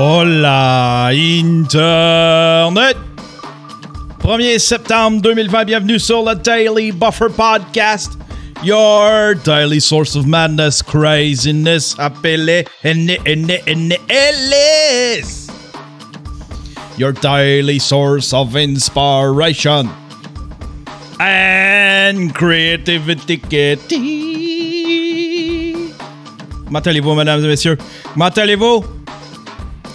Hola Internet! 1er septembre 2020, bienvenue sur le Daily Buffer Podcast. Your daily source of madness, craziness, appelé Ellis. Your daily source of inspiration and creativity. Comment allez-vous, mesdames et messieurs? Comment allez-vous?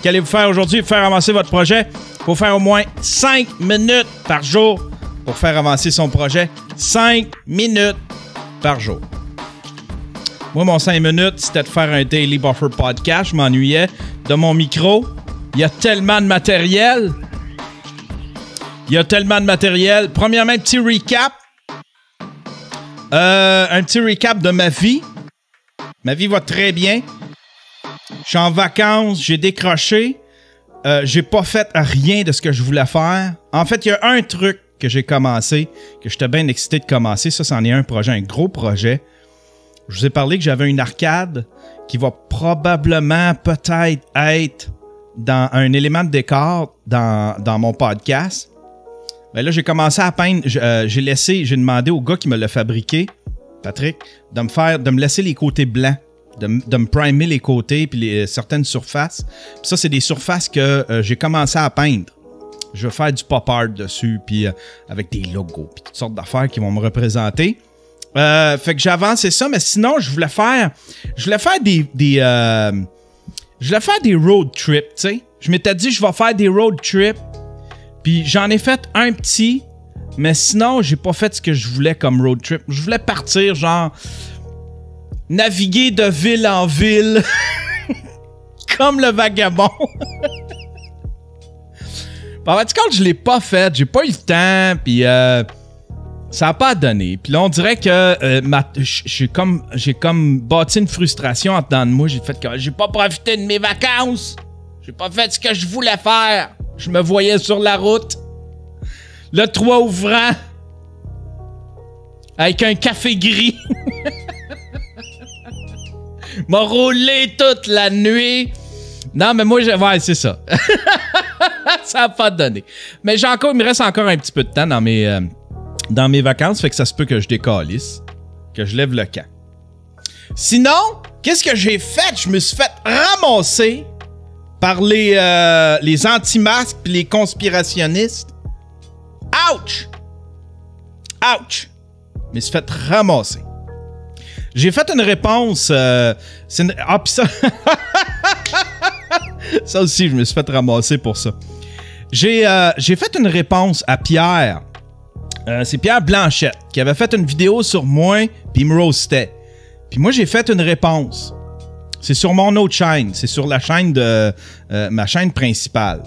Qu'allez-vous faire aujourd'hui pour faire avancer votre projet? Il faut faire au moins 5 minutes par jour pour faire avancer son projet. 5 minutes par jour. Moi, mon 5 minutes, c'était de faire un Daily Buffer podcast. Je m'ennuyais de mon micro. Il y a tellement de matériel. Il y a tellement de matériel. Premièrement, un petit recap. Euh, un petit recap de ma vie. Ma vie va très bien. Je suis en vacances, j'ai décroché. Euh, j'ai pas fait rien de ce que je voulais faire. En fait, il y a un truc que j'ai commencé, que j'étais bien excité de commencer. Ça, c'en est un projet, un gros projet. Je vous ai parlé que j'avais une arcade qui va probablement peut-être être dans un élément de décor dans, dans mon podcast. Ben là, j'ai commencé à peindre. Euh, j'ai laissé, j'ai demandé au gars qui me l'a fabriqué, Patrick, de me faire, de me laisser les côtés blancs de, me primer les côtés puis les, certaines surfaces. ça, c'est des surfaces que euh, j'ai commencé à peindre. Je vais faire du pop art dessus, puis euh, avec des logos, puis toutes sortes d'affaires qui vont me représenter. Euh, fait que j'ai avancé ça, mais sinon, je voulais faire, je voulais faire des, des je voulais faire des road trips, tu sais. Je m'étais dit, je vais faire des road trips, puis j'en ai fait un petit, mais sinon, j'ai pas fait ce que je voulais comme road trip. Je voulais partir, genre, naviguer de ville en ville comme le vagabond. en fait, quand je l'ai pas fait, j'ai pas eu le temps, puis euh, ça a pas donné. Puis on dirait que euh, j'ai comme j'ai comme bâti une frustration en dedans de moi. J'ai fait que j'ai pas profité de mes vacances. J'ai pas fait ce que je voulais faire. Je me voyais sur la route. Le toit ouvrant. Avec un café gris. m'a roulé toute la nuit. Non, mais moi, ouais, c'est ça. ça n'a pas donné. Mais j'ai encore, il me reste encore un petit peu de temps dans mes, euh, dans mes vacances, fait que ça se peut que je décalisse, que je lève le camp. Sinon, qu'est-ce que j'ai fait? Je me suis fait ramasser par les, euh, les anti-masques et les conspirationnistes. Ouch! Ouch! Je me suis fait ramasser. J'ai fait une réponse. Euh, ah, pis ça. ça aussi, je me suis fait ramasser pour ça. J'ai euh, fait une réponse à Pierre. Euh, c'est Pierre Blanchette qui avait fait une vidéo sur moi, puis il me roastait. Puis moi, j'ai fait une réponse. C'est sur mon autre chaîne. C'est sur la chaîne de ma chaîne principale.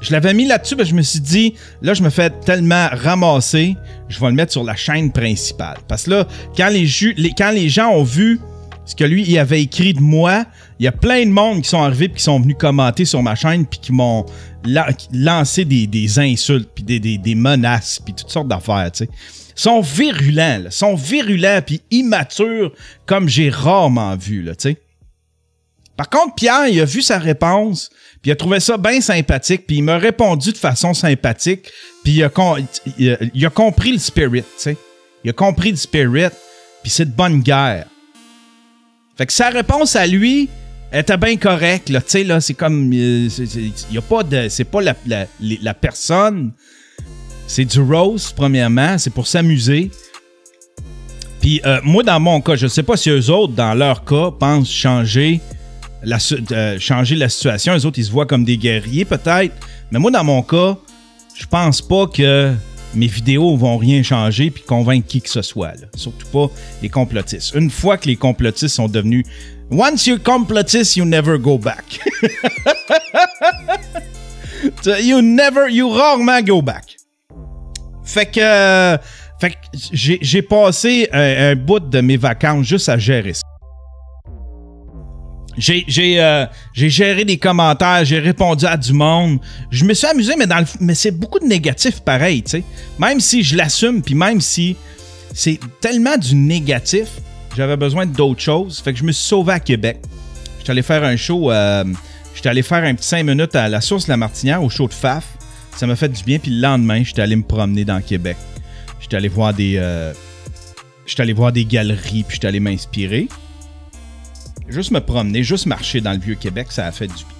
Je l'avais mis là-dessus, mais je me suis dit, là, je me fais tellement ramasser, je vais le mettre sur la chaîne principale. Parce que là, quand les, gens ont vu ce que lui, il avait écrit de moi, il y a plein de monde qui sont arrivés et qui sont venus commenter sur ma chaîne puis qui m'ont lancé des, insultes puis des, menaces puis toutes sortes d'affaires, tu sais. Sont virulents, là. Sont virulents puis immatures comme j'ai rarement vu, là, tu sais. Par contre, Pierre, il a vu sa réponse, il a trouvé ça bien sympathique, puis il m'a répondu de façon sympathique, puis il a, compris le spirit, tu sais. Il a compris le spirit, puis c'est de bonne guerre. Fait que sa réponse à lui était bien correcte, tu sais, là, c'est comme, euh, il a pas de, c'est pas la, personne, c'est du rose, premièrement, c'est pour s'amuser. Puis euh, moi, dans mon cas, je sais pas si eux autres, dans leur cas, pensent changer euh, changer la situation. Les autres, ils se voient comme des guerriers, peut-être. Mais moi, dans mon cas, je pense pas que mes vidéos vont rien changer puis convaincre qui que ce soit. Surtout pas les complotistes. Une fois que les complotistes sont devenus. Once you're complotist, you never go back. you never, you rarement go back. Fait que. fait que j'ai passé un, un bout de mes vacances juste à gérer ça. Euh, j'ai géré des commentaires, j'ai répondu à du monde. Je me suis amusé, mais, dans mais c'est beaucoup de négatifs pareil, tu sais. Même si je l'assume, puis même si c'est tellement du négatif, j'avais besoin d'autres choses. Fait que je me suis sauvé à Québec. J'étais allé faire un show, euh, J'étais allé faire un petit 5 minutes à la source de la Martinière, au show de Faf. Ça m'a fait du bien. Puis le lendemain, j'étais allé me promener dans Québec. J'étais allé voir des. Euh, j'étais allé voir des galeries, puis j'étais allé m'inspirer. Juste me promener, juste marcher dans le vieux Québec, ça a fait du bien.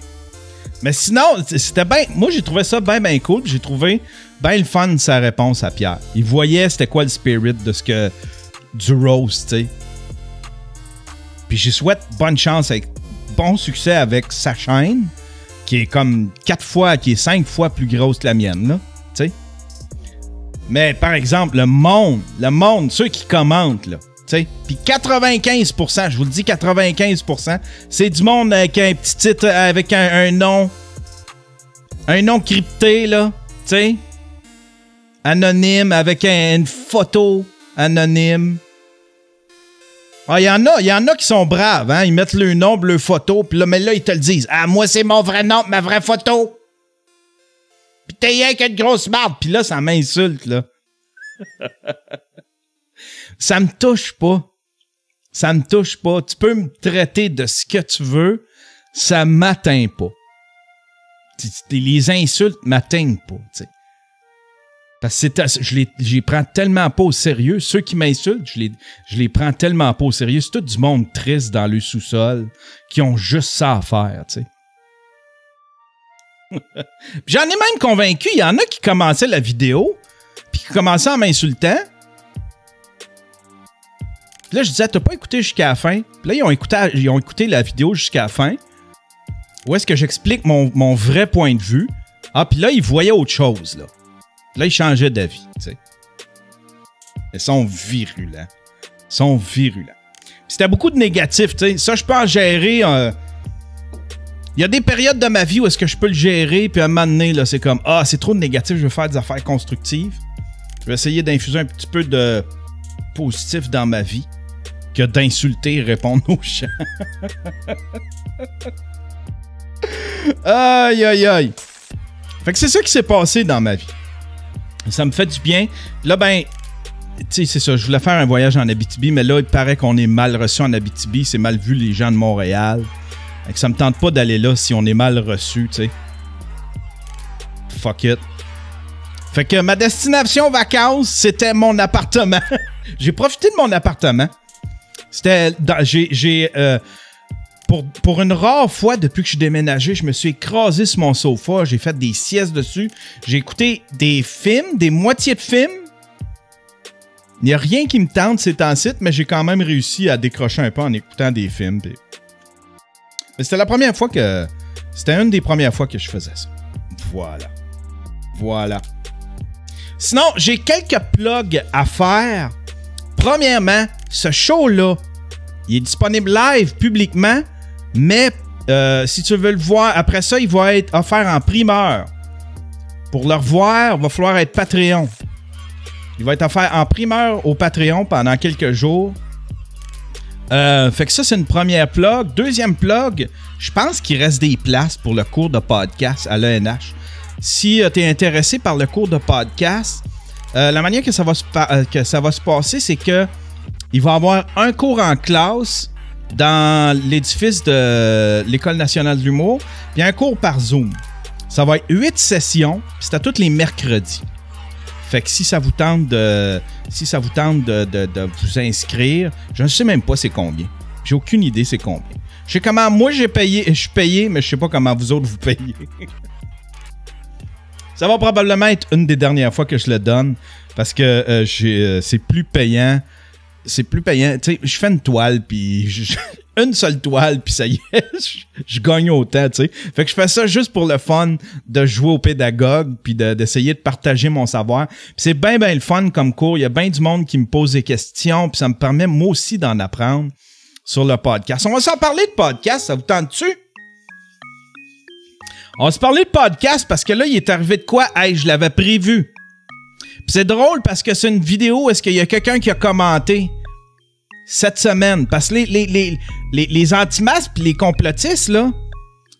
Mais sinon, c'était bien. Moi, j'ai trouvé ça bien, bien cool. J'ai trouvé bien le fun sa réponse à Pierre. Il voyait c'était quoi le spirit de ce que. du rose, tu sais. Puis j'y souhaite bonne chance avec bon succès avec sa chaîne, qui est comme quatre fois, qui est cinq fois plus grosse que la mienne, là. Tu sais. Mais par exemple, le monde, le monde, ceux qui commentent, là. Puis 95%, je vous le dis, 95%, c'est du monde avec un petit titre, avec un, nom. Un nom crypté, là. Tu? Anonyme, avec une photo anonyme. Ah, il y en a, il y en a qui sont braves, hein? Ils mettent le nom, le photo, puis là, mais là, ils te le disent. Ah, moi, c'est mon vrai nom, ma vraie photo. Pis t'es rien qu'une grosse marde. Puis là, ça m'insulte, là. ça me touche pas. Ça me touche pas. Tu peux me traiter de ce que tu veux, ça m'atteint pas. Les insultes m'atteignent pas, tu sais. Parce que je les, les prends tellement pas au sérieux. Ceux qui m'insultent, je les, je les prends tellement pas au sérieux. C'est tout du monde triste dans le sous-sol qui ont juste ça à faire, tu sais. J'en ai même convaincu, il y en a qui commençaient la vidéo, puis qui commençaient en m'insultant. Puis là, je disais, t'as pas écouté jusqu'à la fin. Puis là, ils ont écouté, ils ont écouté la vidéo jusqu'à la fin. Où est-ce que j'explique mon, mon, vrai point de vue? Ah, puis là, ils voyaient autre chose, là. Là, ils changeaient d'avis, tu sais. Ils sont virulents. Ils sont virulents. C'était beaucoup de négatifs, tu sais. Ça, je peux en gérer. Euh, il y a des périodes de ma vie où est-ce que je peux le gérer, puis à un moment donné, là, c'est comme Ah, c'est trop de négatif, je veux faire des affaires constructives. Je vais essayer d'infuser un petit peu de positif dans ma vie que d'insulter et répondre aux gens. aïe, aïe, aïe. Fait que c'est ça qui s'est passé dans ma vie. Ça me fait du bien. Là, ben, tu sais, c'est ça. Je voulais faire un voyage en Abitibi, mais là, il paraît qu'on est mal reçu en Abitibi. C'est mal vu les gens de Montréal. Fait que ça me tente pas d'aller là si on est mal reçu, tu sais. Fuck it. Fait que ma destination vacances, c'était mon appartement. J'ai profité de mon appartement. C'était. J'ai. Euh, pour, pour, une rare fois, depuis que je suis déménagé, je me suis écrasé sur mon sofa. J'ai fait des siestes dessus. J'ai écouté des films, des moitiés de films. Il n'y a rien qui me tente ces temps-ci, mais j'ai quand même réussi à décrocher un peu en écoutant des films. Mais c'était la première fois que. C'était une des premières fois que je faisais ça. Voilà. Voilà. Sinon, j'ai quelques plugs à faire. Premièrement, ce show-là, il est disponible live publiquement, mais euh, si tu veux le voir, après ça, il va être offert en primeur. Pour le revoir, il va falloir être Patreon. Il va être offert en primeur au Patreon pendant quelques jours. Euh, fait que ça, c'est une première plug. Deuxième plug, je pense qu'il reste des places pour le cours de podcast à l'ENH. Si euh, tu es intéressé par le cours de podcast, euh, la manière que ça va se, euh, que ça va se passer, c'est que il va y avoir un cours en classe dans l'édifice de l'École nationale de l'humour, puis un cours par Zoom. Ça va être huit sessions, puis c'est à tous les mercredis. Fait que si ça vous tente de, si ça vous tente de, vous inscrire, je ne sais même pas c'est combien. J'ai aucune idée c'est combien. Je sais comment moi j'ai payé, je suis payé, mais je sais pas comment vous autres vous payez. Ça va probablement être une des dernières fois que je le donne parce que euh, euh, c'est plus payant. C'est plus payant. Tu sais, je fais une toile, puis une seule toile, puis ça y est, je, gagne autant, tu sais. Fait que je fais ça juste pour le fun de jouer au pédagogue, puis d'essayer de, partager mon savoir. c'est bien, bien le fun comme cours. Il y a bien du monde qui me pose des questions, puis ça me permet moi aussi d'en apprendre sur le podcast. On va s'en parler de podcast, ça vous tente-tu? On se parlait de podcast parce que là, il est arrivé de quoi? Hey, je l'avais prévu. c'est drôle parce que c'est une vidéo, est-ce qu'il y a quelqu'un qui a commenté cette semaine? Parce que les, les, les, les, les anti-masques les complotistes, là,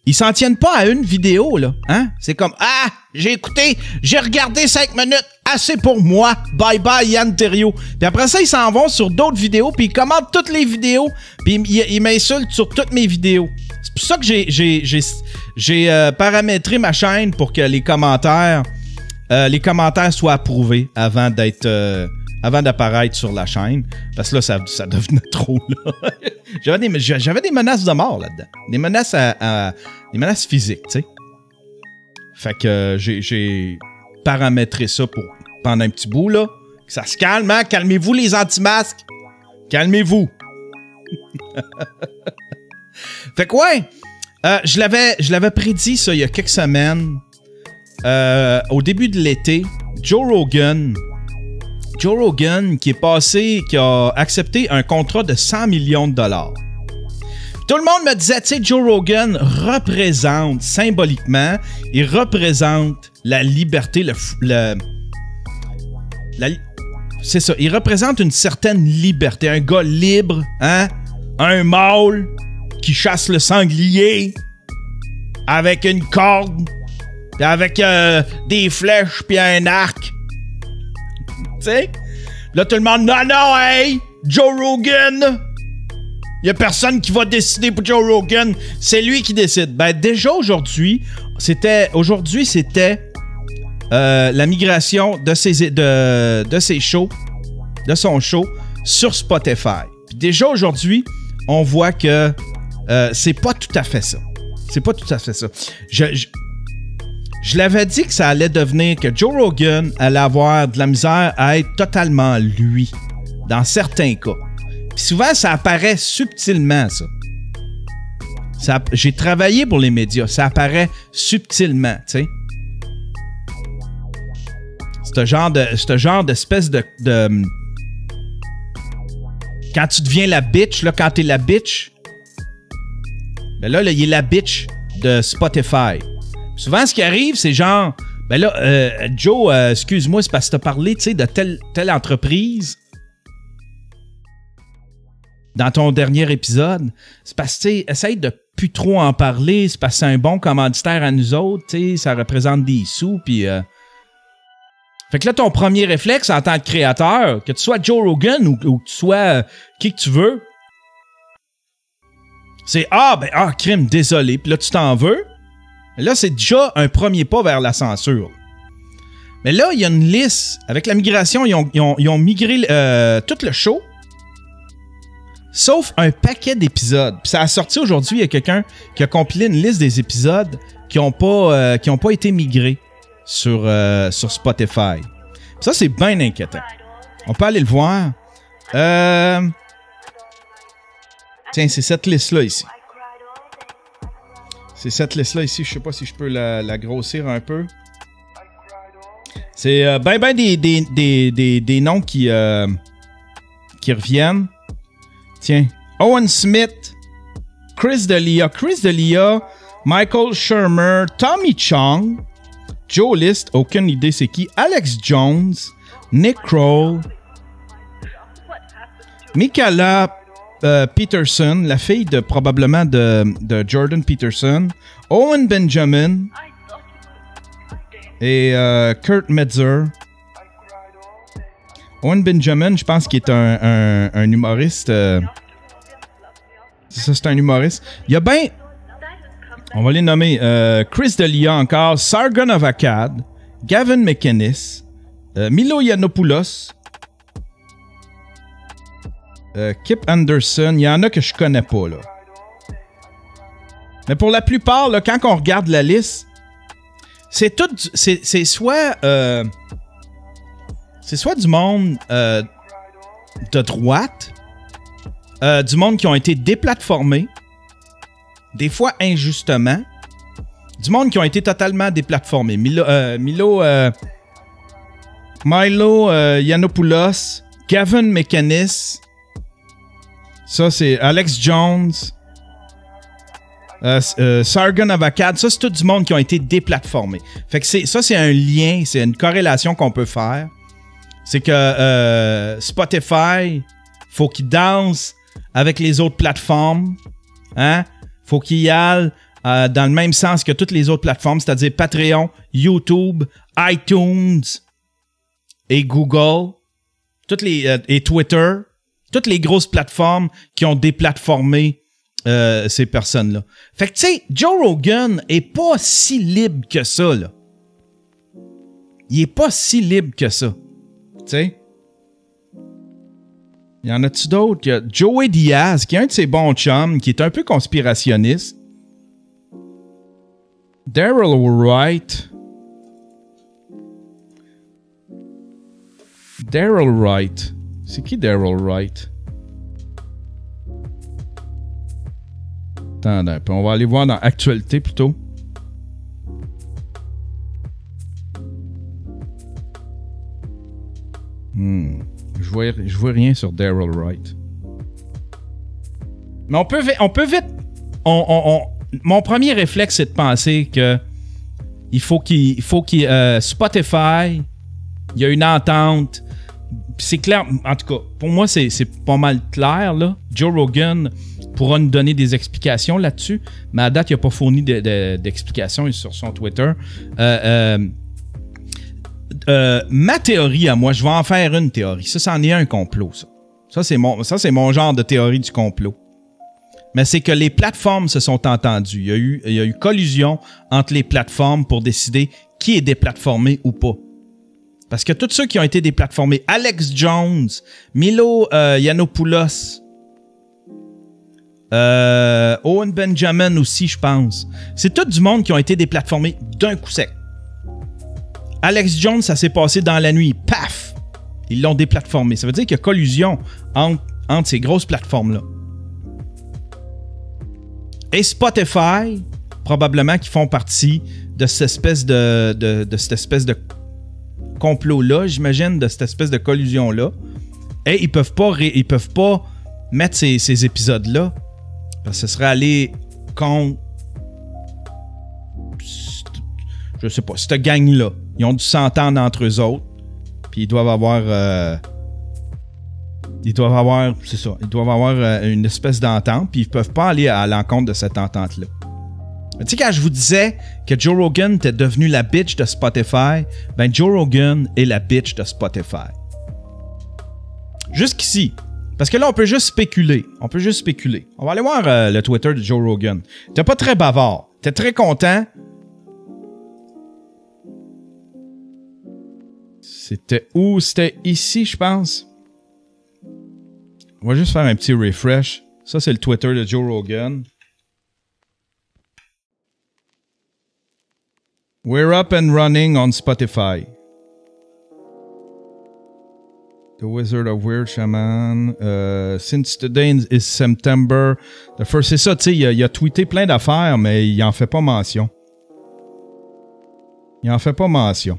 ils s'en tiennent pas à une vidéo, là. Hein? C'est comme, ah, j'ai écouté, j'ai regardé cinq minutes, assez pour moi. Bye bye, Yann Terrio. Puis après ça, ils s'en vont sur d'autres vidéos, puis ils commentent toutes les vidéos, puis ils, ils m'insultent sur toutes mes vidéos pour ça que j'ai, euh, paramétré ma chaîne pour que les commentaires, euh, les commentaires soient approuvés avant d'être, euh, avant d'apparaître sur la chaîne. Parce que là, ça, devenait trop, j'avais, des, menaces de mort là-dedans. Des menaces physiques, tu sais. Fait que j'ai, j'ai paramétré ça pour pendant un petit bout, là. Que ça se calme, hein? Calmez-vous, les anti-masques. Calmez-vous. fait que ouais, euh, je l'avais, je l'avais prédit ça il y a quelques semaines. Euh, au début de l'été, Joe Rogan, Joe Rogan qui est passé, qui a accepté un contrat de 100 millions de dollars. Tout le monde me disait, tu sais, Joe Rogan représente symboliquement, il représente la liberté, le, le c'est ça, il représente une certaine liberté, un gars libre, hein, un mâle qui chasse le sanglier avec une corde, avec euh, des flèches puis un arc. Tu sais? Là tout le monde non non hey, Joe Rogan. Il a personne qui va décider pour Joe Rogan, c'est lui qui décide. Ben déjà aujourd'hui, c'était aujourd'hui c'était euh, la migration de ses de, de ses shows, de son show sur Spotify. Puis déjà aujourd'hui, on voit que euh, c'est pas tout à fait ça. C'est pas tout à fait ça. Je, je, l'avais dit que ça allait devenir que Joe Rogan allait avoir de la misère à être totalement lui dans certains cas. Puis souvent, ça apparaît subtilement, ça. J'ai travaillé pour les médias, ça apparaît subtilement, tu sais. Ce genre de, ce genre d'espèce de, de- quand tu deviens la bitch, là, quand t'es la bitch, ben là, là, il est la bitch de Spotify. Souvent, ce qui arrive, c'est genre, ben là, euh, Joe, euh, excuse-moi, c'est parce que t'as parlé, de telle, telle entreprise dans ton dernier épisode. C'est parce que, tu essaye de plus trop en parler, c'est parce que c'est un bon commanditaire à nous autres, ça représente des sous, puis... euh, fait que là, ton premier réflexe en tant que créateur, que tu sois Joe Rogan ou, ou que tu sois euh, qui que tu veux, c'est Ah, ben, ah, crime, désolé. Puis là, tu t'en veux. Là, c'est déjà un premier pas vers la censure. Mais là, il y a une liste. Avec la migration, ils ont, ils ont- ils ont migré euh, tout le show. Sauf un paquet d'épisodes. Puis ça a sorti aujourd'hui. Il y a quelqu'un qui a compilé une liste des épisodes qui n'ont pas, euh, ont pas été migrés sur, euh, Spotify. Ça, c'est bien inquiétant. On peut aller le voir. Euh... Tiens, c'est cette liste-là ici. C'est cette liste-là ici. Je sais pas si je peux la, grossir un peu. C'est euh, ben ben des, des, des, des, des noms qui, euh, qui reviennent. Tiens. Owen Smith, Chris D'Elia, Chris D'Elia, Michael Shermer, Tommy Chong, Joe List, aucune idée c'est qui, Alex Jones, Nick Kroll, Michaela euh, Peterson, la fille de probablement de, Jordan Peterson, Owen Benjamin et euh, Kurt Metzer. Owen Benjamin, je pense qu'il est un, humoriste. euh, ça, c'est un humoriste. Il y a bien. On va les nommer. Chris D'Elia encore, Sargon of Akkad, Gavin McInnes, Milo Yiannopoulos, euh, Kip Anderson. Il y en a que je connais pas, là. Mais pour la plupart, là, quand on regarde la liste, c'est tout. C'est soit. euh, c'est soit du monde euh, de droite, du monde qui ont été déplatformés, des fois injustement, du monde qui ont été totalement déplatformés. Milo, Milo Milo Yiannopoulos, Gavin McInnes, ça c'est Alex Jones, euh, euh, Sargon Akkad, ça c'est tout du monde qui ont été déplatformés. Fait que ça c'est un lien, c'est une corrélation qu'on peut faire. C'est que euh, Spotify, faut qu'il danse avec les autres plateformes. Hein? Faut qu'il aille euh, dans le même sens que toutes les autres plateformes, c'est-à-dire Patreon, YouTube, iTunes et Google, toutes les, euh, et Twitter, toutes les grosses plateformes qui ont déplatformé euh, ces personnes-là. Fait que, tu sais, Joe Rogan est pas si libre que ça, là. Il est pas si libre que ça. Tu sais? Il y en a-tu d'autres? Il y a Joey Diaz, qui est un de ses bons chums, qui est un peu conspirationniste. Daryl Wright. Daryl Wright. C'est qui Daryl Wright? Attends, on va aller voir dans Actualité plutôt. Hmm. Je vois, je vois rien sur Daryl Wright. Mais on peut, on peut vite. mon premier réflexe, c'est de penser que il faut qu'il faut qu'il euh, Spotify, il y a une entente. C'est clair, en tout cas, pour moi, c'est pas mal clair. Là. Joe Rogan pourra nous donner des explications là-dessus, mais à date, il n'a pas fourni d'explications sur son Twitter. Euh, euh, euh, ma théorie à moi, je vais en faire une théorie. Ça, c'en est un complot, ça. Ça, c'est mon, genre de théorie du complot. Mais c'est que les plateformes se sont entendues. Il y, a eu, il y a eu collusion entre les plateformes pour décider qui est déplatformé ou pas. Parce que tous ceux qui ont été déplatformés, Alex Jones, Milo euh, euh, Owen Benjamin aussi, je pense. C'est tout du monde qui ont été déplatformés d'un coup sec. Alex Jones, ça s'est passé dans la nuit. Paf! Ils l'ont déplatformé. Ça veut dire qu'il y a collusion entre, ces grosses plateformes-là. Et Spotify, probablement qui font partie de cette espèce de, de, cette espèce de complot-là, j'imagine, de cette espèce de collusion-là. Et ils peuvent pas, ils peuvent pas mettre ces, épisodes-là. Parce que ce serait aller contre. Je sais pas, cette gang-là. Ils ont dû s'entendre entre eux autres. Puis ils doivent avoir. Euh, ils doivent avoir. C'est ça. Ils doivent avoir euh, une espèce d'entente. Puis ils peuvent pas aller à l'encontre de cette entente-là. Tu sais, quand je vous disais que Joe Rogan était devenu la bitch de Spotify, ben Joe Rogan est la bitch de Spotify. Jusqu'ici. Parce que là, on peut juste spéculer. On peut juste spéculer. On va aller voir euh, le Twitter de Joe Rogan. T'es pas très bavard. T'es très content C'était où? C'était ici, je pense. On va juste faire un petit refresh. Ça, c'est le Twitter de Joe Rogan. We're up and running on Spotify. The Wizard of Weird Shaman. Uh, since today is September the first. C'est ça, tu sais, il, a tweeté plein d'affaires, mais il en fait pas mention. Il en fait pas mention.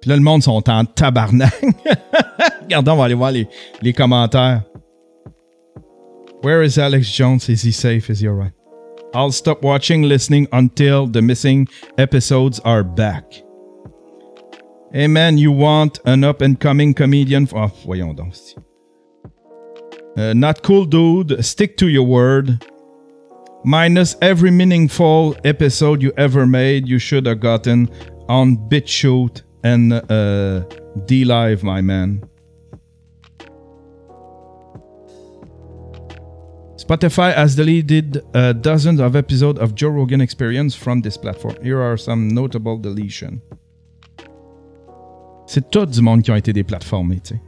Puis là, le monde sont en tabarnak. Regardons, on va aller voir les, les commentaires. Where is Alex Jones? Is he safe? Is he alright? I'll stop watching, listening until the missing episodes are back. Hey man, you want an up and coming comedian? Oh, voyons donc. Uh, not cool, dude. Stick to your word. Minus every meaningful episode you ever made, you should have gotten on BitChute and uh, D Live, my man. Spotify has deleted uh, dozens of episodes of Joe Rogan Experience from this platform. Here are some notable deletions. C'est tout du monde qui ont été déplatformés, tu sais.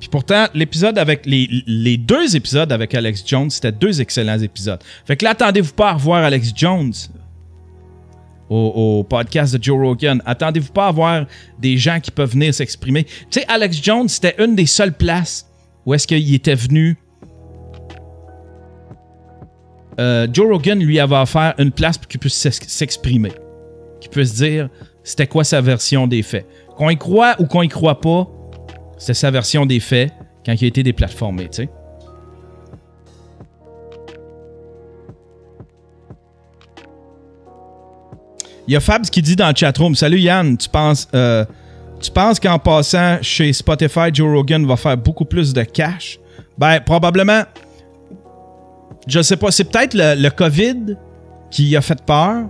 Puis pourtant, l'épisode avec les, les, deux épisodes avec Alex Jones, c'était deux excellents épisodes. Fait que là, attendez-vous pas à revoir Alex Jones au, podcast de Joe Rogan. Attendez-vous pas à voir des gens qui peuvent venir s'exprimer. Tu sais, Alex Jones, c'était une des seules places où est-ce qu'il était venu. Euh, Joe Rogan lui avait offert une place pour qu'il puisse s'exprimer. Qu'il puisse dire c'était quoi sa version des faits. Qu'on y croit ou qu'on y croit pas, c'est sa version des faits quand il a été déplatformé, tu sais. Il y a Fabs qui dit dans le chatroom Salut Yann, tu penses, euh, tu penses qu'en passant chez Spotify, Joe Rogan va faire beaucoup plus de cash? Ben, probablement. Je sais pas. C'est peut-être le, COVID qui a fait peur.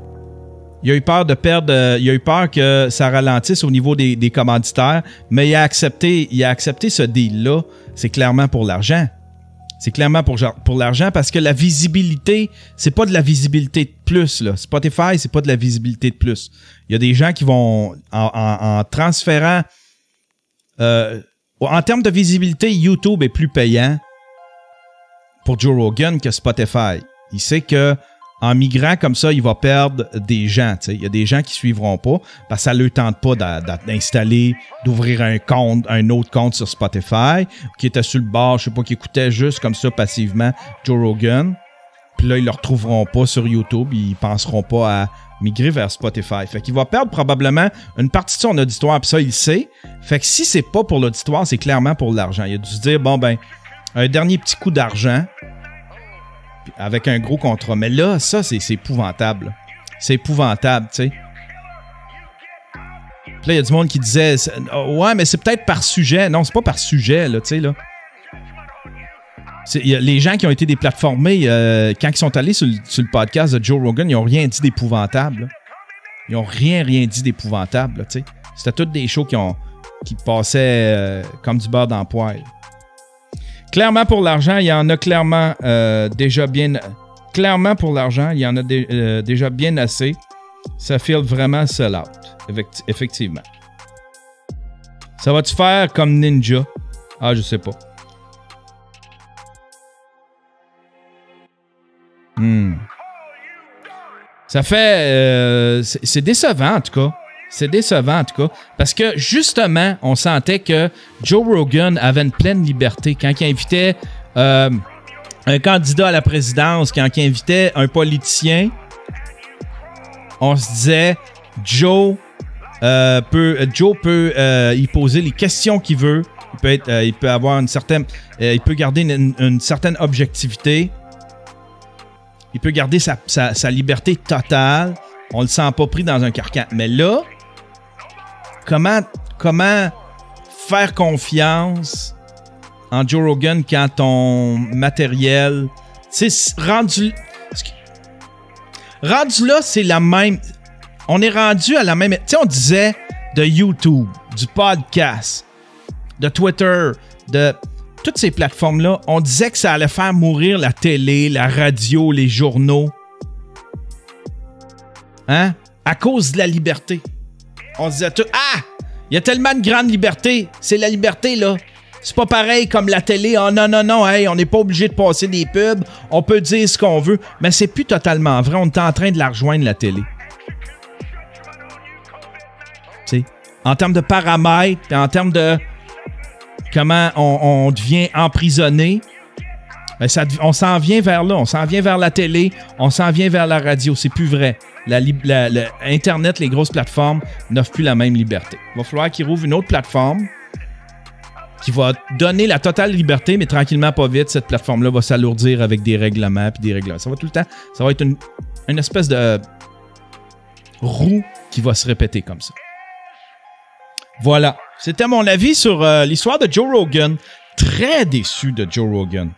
Il a eu peur de perdre. euh, il a eu peur que ça ralentisse au niveau des, des commanditaires, mais il a accepté, il a accepté ce deal-là. C'est clairement pour l'argent. C'est clairement pour, l'argent parce que la visibilité, c'est pas de la visibilité de plus. Là. Spotify, c'est pas de la visibilité de plus. Il y a des gens qui vont, en transférant. euh, en termes de visibilité, YouTube est plus payant pour Joe Rogan que Spotify. Il sait que en migrant comme ça, il va perdre des gens. Il y a des gens qui suivront pas parce que ça ne leur tente pas d'installer, d'ouvrir un compte, un autre compte sur Spotify, qui était sur le bord, je sais pas, qui écoutait juste comme ça passivement Joe Rogan. Puis là, ils le retrouveront pas sur YouTube, ils penseront pas à migrer vers Spotify. Fait qu'il va perdre probablement une partie de son auditoire, puis ça, il sait. Fait que si c'est pas pour l'auditoire, c'est clairement pour l'argent. Il a dû se dire, bon ben, un dernier petit coup d'argent, avec un gros contrat. Mais là, ça, c'est épouvantable. C'est épouvantable, tu sais. Là, il y a du monde qui disait, oh, ouais, mais c'est peut-être par sujet. Non, c'est pas par sujet, là, tu sais, là. Les gens qui ont été déplatformés, euh, quand ils sont allés sur le, podcast de Joe Rogan, ils n'ont rien dit d'épouvantable. Ils n'ont rien, rien dit d'épouvantable. tu sais. C'était toutes des shows qui passaient euh, comme du beurre dans le poêle. Clairement, pour l'argent, il y en a clairement euh, déjà bien. Clairement, pour l'argent, il y en a euh, déjà bien assez. Ça file vraiment sell out. effecti- Effectivement. Ça va-tu faire comme Ninja? Ah, je sais pas. Hmm. Ça fait. euh, c'est décevant, en tout cas. C'est décevant, en tout cas. Parce que, justement, on sentait que Joe Rogan avait une pleine liberté quand il invitait euh, un candidat à la présidence, quand il invitait un politicien. On se disait, Joe euh, peut, Joe peut euh, y poser les questions qu'il veut. Il peut, euh, avoir une certaine. euh, il peut garder une- certaine objectivité. Il peut garder sa, sa- sa liberté totale. On le sent pas pris dans un carcan. Mais là, comment, faire confiance en Joe Rogan quand ton matériel. Tu rendu. Rendu là, c'est la même. On est rendu à la même. Tu sais, on disait de YouTube, du podcast, de Twitter, de toutes ces plateformes-là, on disait que ça allait faire mourir la télé, la radio, les journaux. Hein? À cause de la liberté. On disait tout. Ah! Il y a tellement de grande liberté. C'est la liberté, là. C'est pas pareil comme la télé. Oh non, non, non, hey, on n'est pas obligé de passer des pubs. On peut dire ce qu'on veut. Mais c'est plus totalement vrai. On est en train de la rejoindre, la télé. Tu sais, en termes de paramètres, en termes de comment on, devient emprisonné, ben, on s'en vient vers là. On s'en vient vers la télé. On s'en vient vers la radio. C'est plus vrai. Internet, les grosses plateformes n'offrent plus la même liberté. Il va falloir qu'ils rouvrent une autre plateforme qui va donner la totale liberté, mais tranquillement, pas vite, cette plateforme-là va s'alourdir avec des règlements puis des règlements. Ça va tout le temps. Ça va être une, une espèce de roue qui va se répéter comme ça. Voilà. C'était mon avis sur euh, l'histoire de Joe Rogan. Très déçu de Joe Rogan.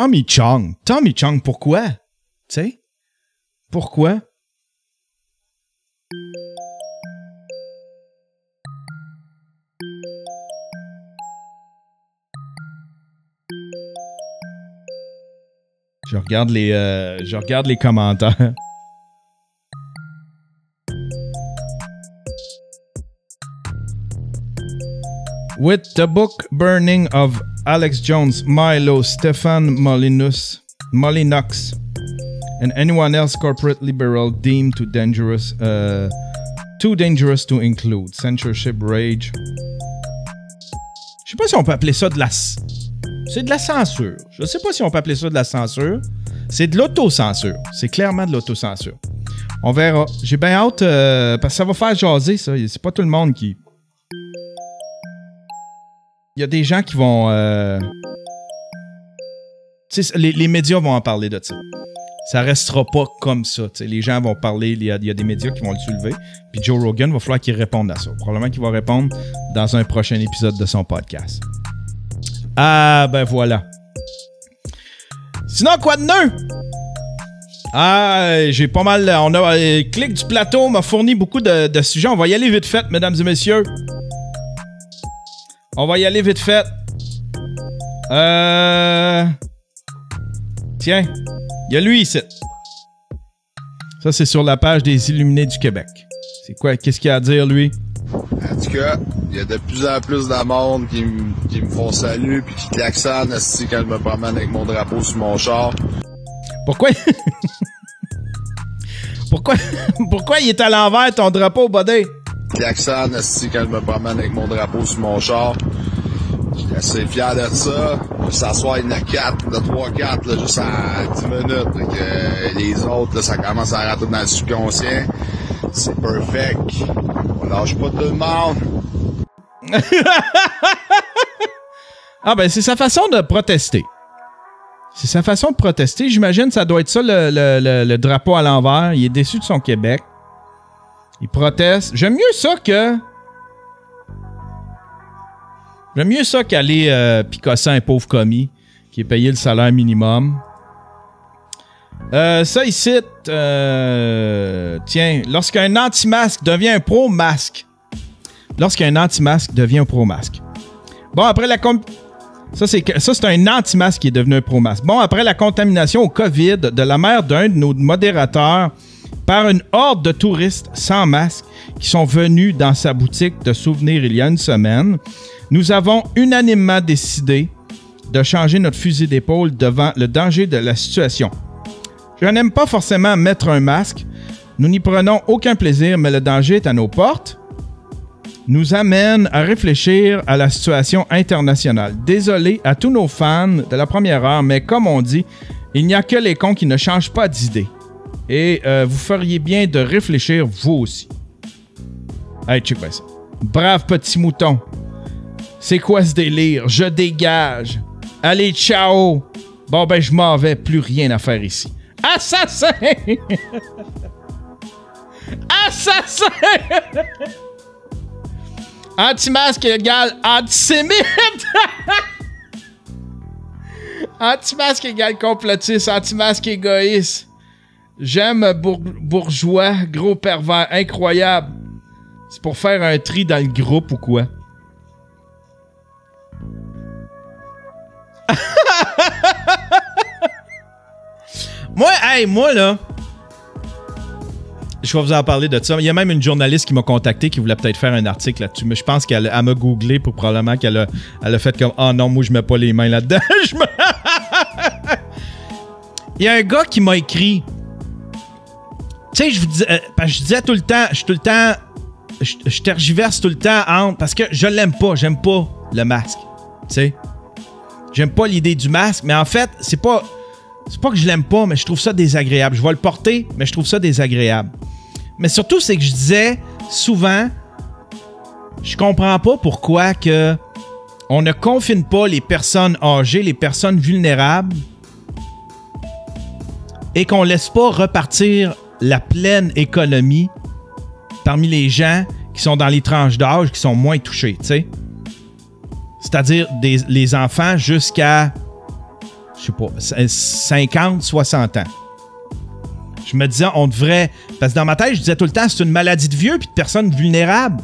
Tommy Chong. Tommy Chong, pourquoi? Tu sais? Pourquoi? Je regarde les, euh, je regarde les commentaires. With the book burning of Alex Jones, Milo, Stefan Molinus, Molinox, and anyone else corporate liberal deemed too dangerous, uh, too dangerous to include. Censorship rage. Je sais pas si on peut appeler ça de la. C'est de la censure. Je sais pas si on peut appeler ça de la censure. C'est de l'autocensure. C'est clairement de l'autocensure. On verra. J'ai bien hâte euh, parce que ça va faire jaser ça. C'est pas tout le monde qui. Il y a des gens qui vont. euh, les, les médias vont en parler de ça. Ça restera pas comme ça. Les gens vont parler, il y, a, des médias qui vont le soulever. Puis Joe Rogan va falloir qu'il réponde à ça. Probablement qu'il va répondre dans un prochain épisode de son podcast. Ah, ben voilà. Sinon, quoi de neuf? Ah, j'ai pas mal. On a. euh, Clic du plateau m'a fourni beaucoup de sujets. On va y aller vite fait, mesdames et messieurs. On va y aller vite fait. Euh. Tiens, il y a lui ici. Ça, c'est sur la page des Illuminés du Québec. C'est quoi? Qu'est-ce qu'il y a à dire, lui? En tout cas, il y a de plus en plus de monde qui, me- qui me font salut puis qui klaxonnent quand je me promène avec mon drapeau sur mon char. Pourquoi? Pourquoi? Pourquoi il est à l'envers, ton drapeau, buddy? Klaxonne esti, quand je me promène avec mon drapeau sur mon char. Je suis assez fier de ça. Vais s'asseoir une 4, de 3-4, là, juste à 10 minutes. Fait que, euh, les autres, là, ça commence à rentrer dans le subconscient. C'est perfect. On lâche pas tout le monde. Ah ben c'est sa façon de protester. C'est sa façon de protester. J'imagine ça doit être ça le- le- le drapeau à l'envers. Il est déçu de son Québec. Il proteste. J'aime mieux ça que... J'aime mieux ça qu'aller euh, un pauvre commis qui est payé le salaire minimum. Euh, ça ici, euh, tiens, lorsqu'un anti-masque devient un pro-masque. Lorsqu'un anti-masque devient un pro-masque. Bon, après la ça, c'est un anti-masque qui est devenu un pro-masque. Bon, après la contamination au COVID de la mère d'un de nos modérateurs par une horde de touristes sans masque qui sont venus dans sa boutique de souvenirs il y a une semaine, nous avons unanimement décidé de changer notre fusil d'épaule devant le danger de la situation. Je n'aime pas forcément mettre un masque. Nous n'y prenons aucun plaisir, mais le danger est à nos portes nous amène à réfléchir à la situation internationale. Désolé à tous nos fans de la première heure, mais comme on dit, il n'y a que les cons qui ne changent pas d'idée. Et euh, vous feriez bien de réfléchir vous aussi. Hey, check ça. Brave petit mouton. C'est quoi ce délire? Je dégage. Allez, ciao. Bon, ben, je m'en vais. Plus rien à faire ici. Assassin! Assassin! Anti-masque égale antisémite! Anti-masque égale complotiste, anti-masque égoïste. J'aime bour- bourgeois, gros pervers, incroyable. C'est pour faire un tri dans le groupe ou quoi? moi, hey, moi là, je vais vous en parler de ça. Il y a même une journaliste qui m'a contacté qui voulait peut-être faire un article là-dessus. Mais je pense qu'elle elle m'a googlé pour probablement qu'elle a, elle a fait comme Ah non, moi je mets pas les mains là-dedans. Il y a un gars qui m'a écrit. Tu sais, je vous euh, disais tout le temps, je suis tout le temps. Je, je tergiverse tout le temps entre. Parce que je l'aime pas, j'aime pas le masque. Tu sais? J'aime pas l'idée du masque, mais en fait, c'est pas. C'est pas que je l'aime pas, mais je trouve ça désagréable. Je vais le porter, mais je trouve ça désagréable. Mais surtout, c'est que je disais souvent, je comprends pas pourquoi que on ne confine pas les personnes âgées, les personnes vulnérables, et qu'on laisse pas repartir la pleine économie parmi les gens qui sont dans les tranches d'âge qui sont moins touchés, tu sais. C'est-à-dire les enfants jusqu'à je sais pas, 50, 60 ans. Je me disais, on devrait. Parce que dans ma tête, je disais tout le temps, c'est une maladie de vieux puis de personnes vulnérables.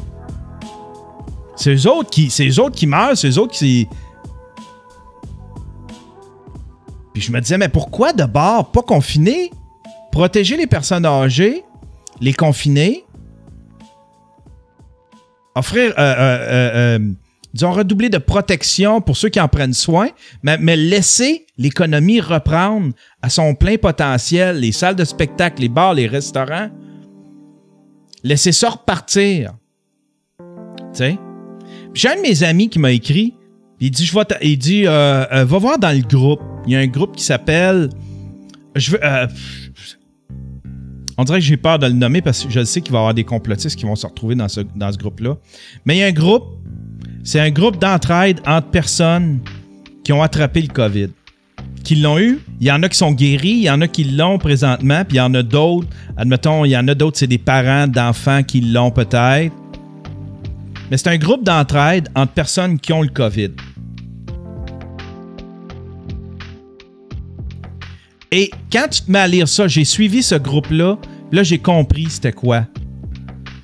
C'est eux autres qui, qui meurent, c'est eux autres qui. Puis je me disais, mais pourquoi de bord pas confiner Protéger les personnes âgées, les confiner, offrir, euh, euh, euh, euh, disons, redoubler de protection pour ceux qui en prennent soin, mais, mais laisser l'économie reprendre à son plein potentiel, les salles de spectacle, les bars, les restaurants. Laisser ça repartir. Tu J'ai un de mes amis qui m'a écrit, il dit, je il dit euh, va voir dans le groupe. Il y a un groupe qui s'appelle. Je veux. On dirait que j'ai peur de le nommer parce que je sais qu'il va y avoir des complotistes qui vont se retrouver dans ce, dans ce groupe-là. Mais il y a un groupe, c'est un groupe d'entraide entre personnes qui ont attrapé le COVID. Qui l'ont eu. Il y en a qui sont guéris, il y en a qui l'ont présentement, puis il y en a d'autres. Admettons, il y en a d'autres, c'est des parents d'enfants qui l'ont peut-être. Mais c'est un groupe d'entraide entre personnes qui ont le COVID. Et quand tu te mets à lire ça, j'ai suivi ce groupe-là, là, j'ai compris c'était quoi.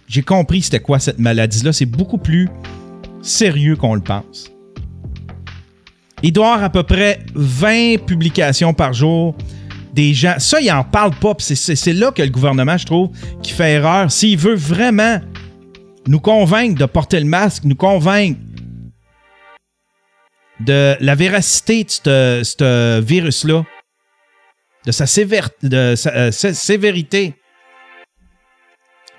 J'ai compris c'était quoi cette maladie-là. C'est beaucoup plus sérieux qu'on le pense. Il doit avoir à peu près 20 publications par jour des gens. Ça, ils en parlent pas. C'est là que le gouvernement, je trouve, qui fait erreur. S'il veut vraiment nous convaincre de porter le masque, nous convaincre de la véracité de ce virus-là, de sa, euh, sévérité,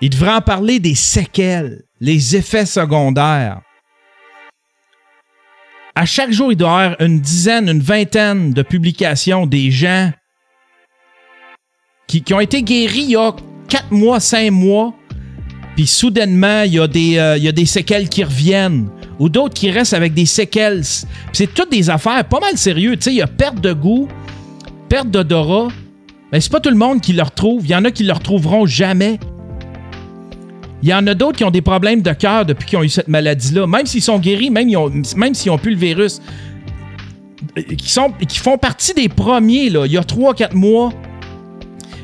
il devrait en parler des séquelles, les effets secondaires. À chaque jour, il doit y avoir une dizaine, une vingtaine de publications des gens qui, ont été guéris il y a 4 mois, 5 mois, puis soudainement, il y, a des, euh, il y a des séquelles qui reviennent, ou d'autres qui restent avec des séquelles. c'est toutes des affaires pas mal sérieuses. Il y a perte de goût, perte d'odorat. Mais c'est pas tout le monde qui le retrouve. Il y en a qui le retrouveront jamais. Il y en a d'autres qui ont des problèmes de cœur depuis qu'ils ont eu cette maladie-là. Même s'ils sont guéris, même, même s'ils ont plus le virus. Qui, sont, qui font partie des premiers, là, il y a 3-4 mois,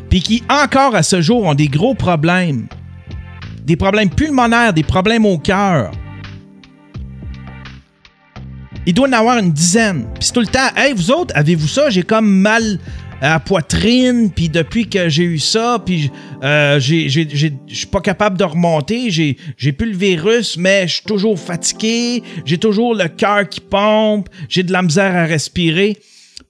puis qui encore à ce jour ont des gros problèmes. Des problèmes pulmonaires, des problèmes au cœur. Il doit en avoir une dizaine. Puis c'est tout le temps, hey, vous autres, avez-vous ça? J'ai comme mal à poitrine, puis depuis que j'ai eu ça, puis euh, je suis pas capable de remonter, j'ai plus le virus, mais je suis toujours fatigué, j'ai toujours le cœur qui pompe, j'ai de la misère à respirer.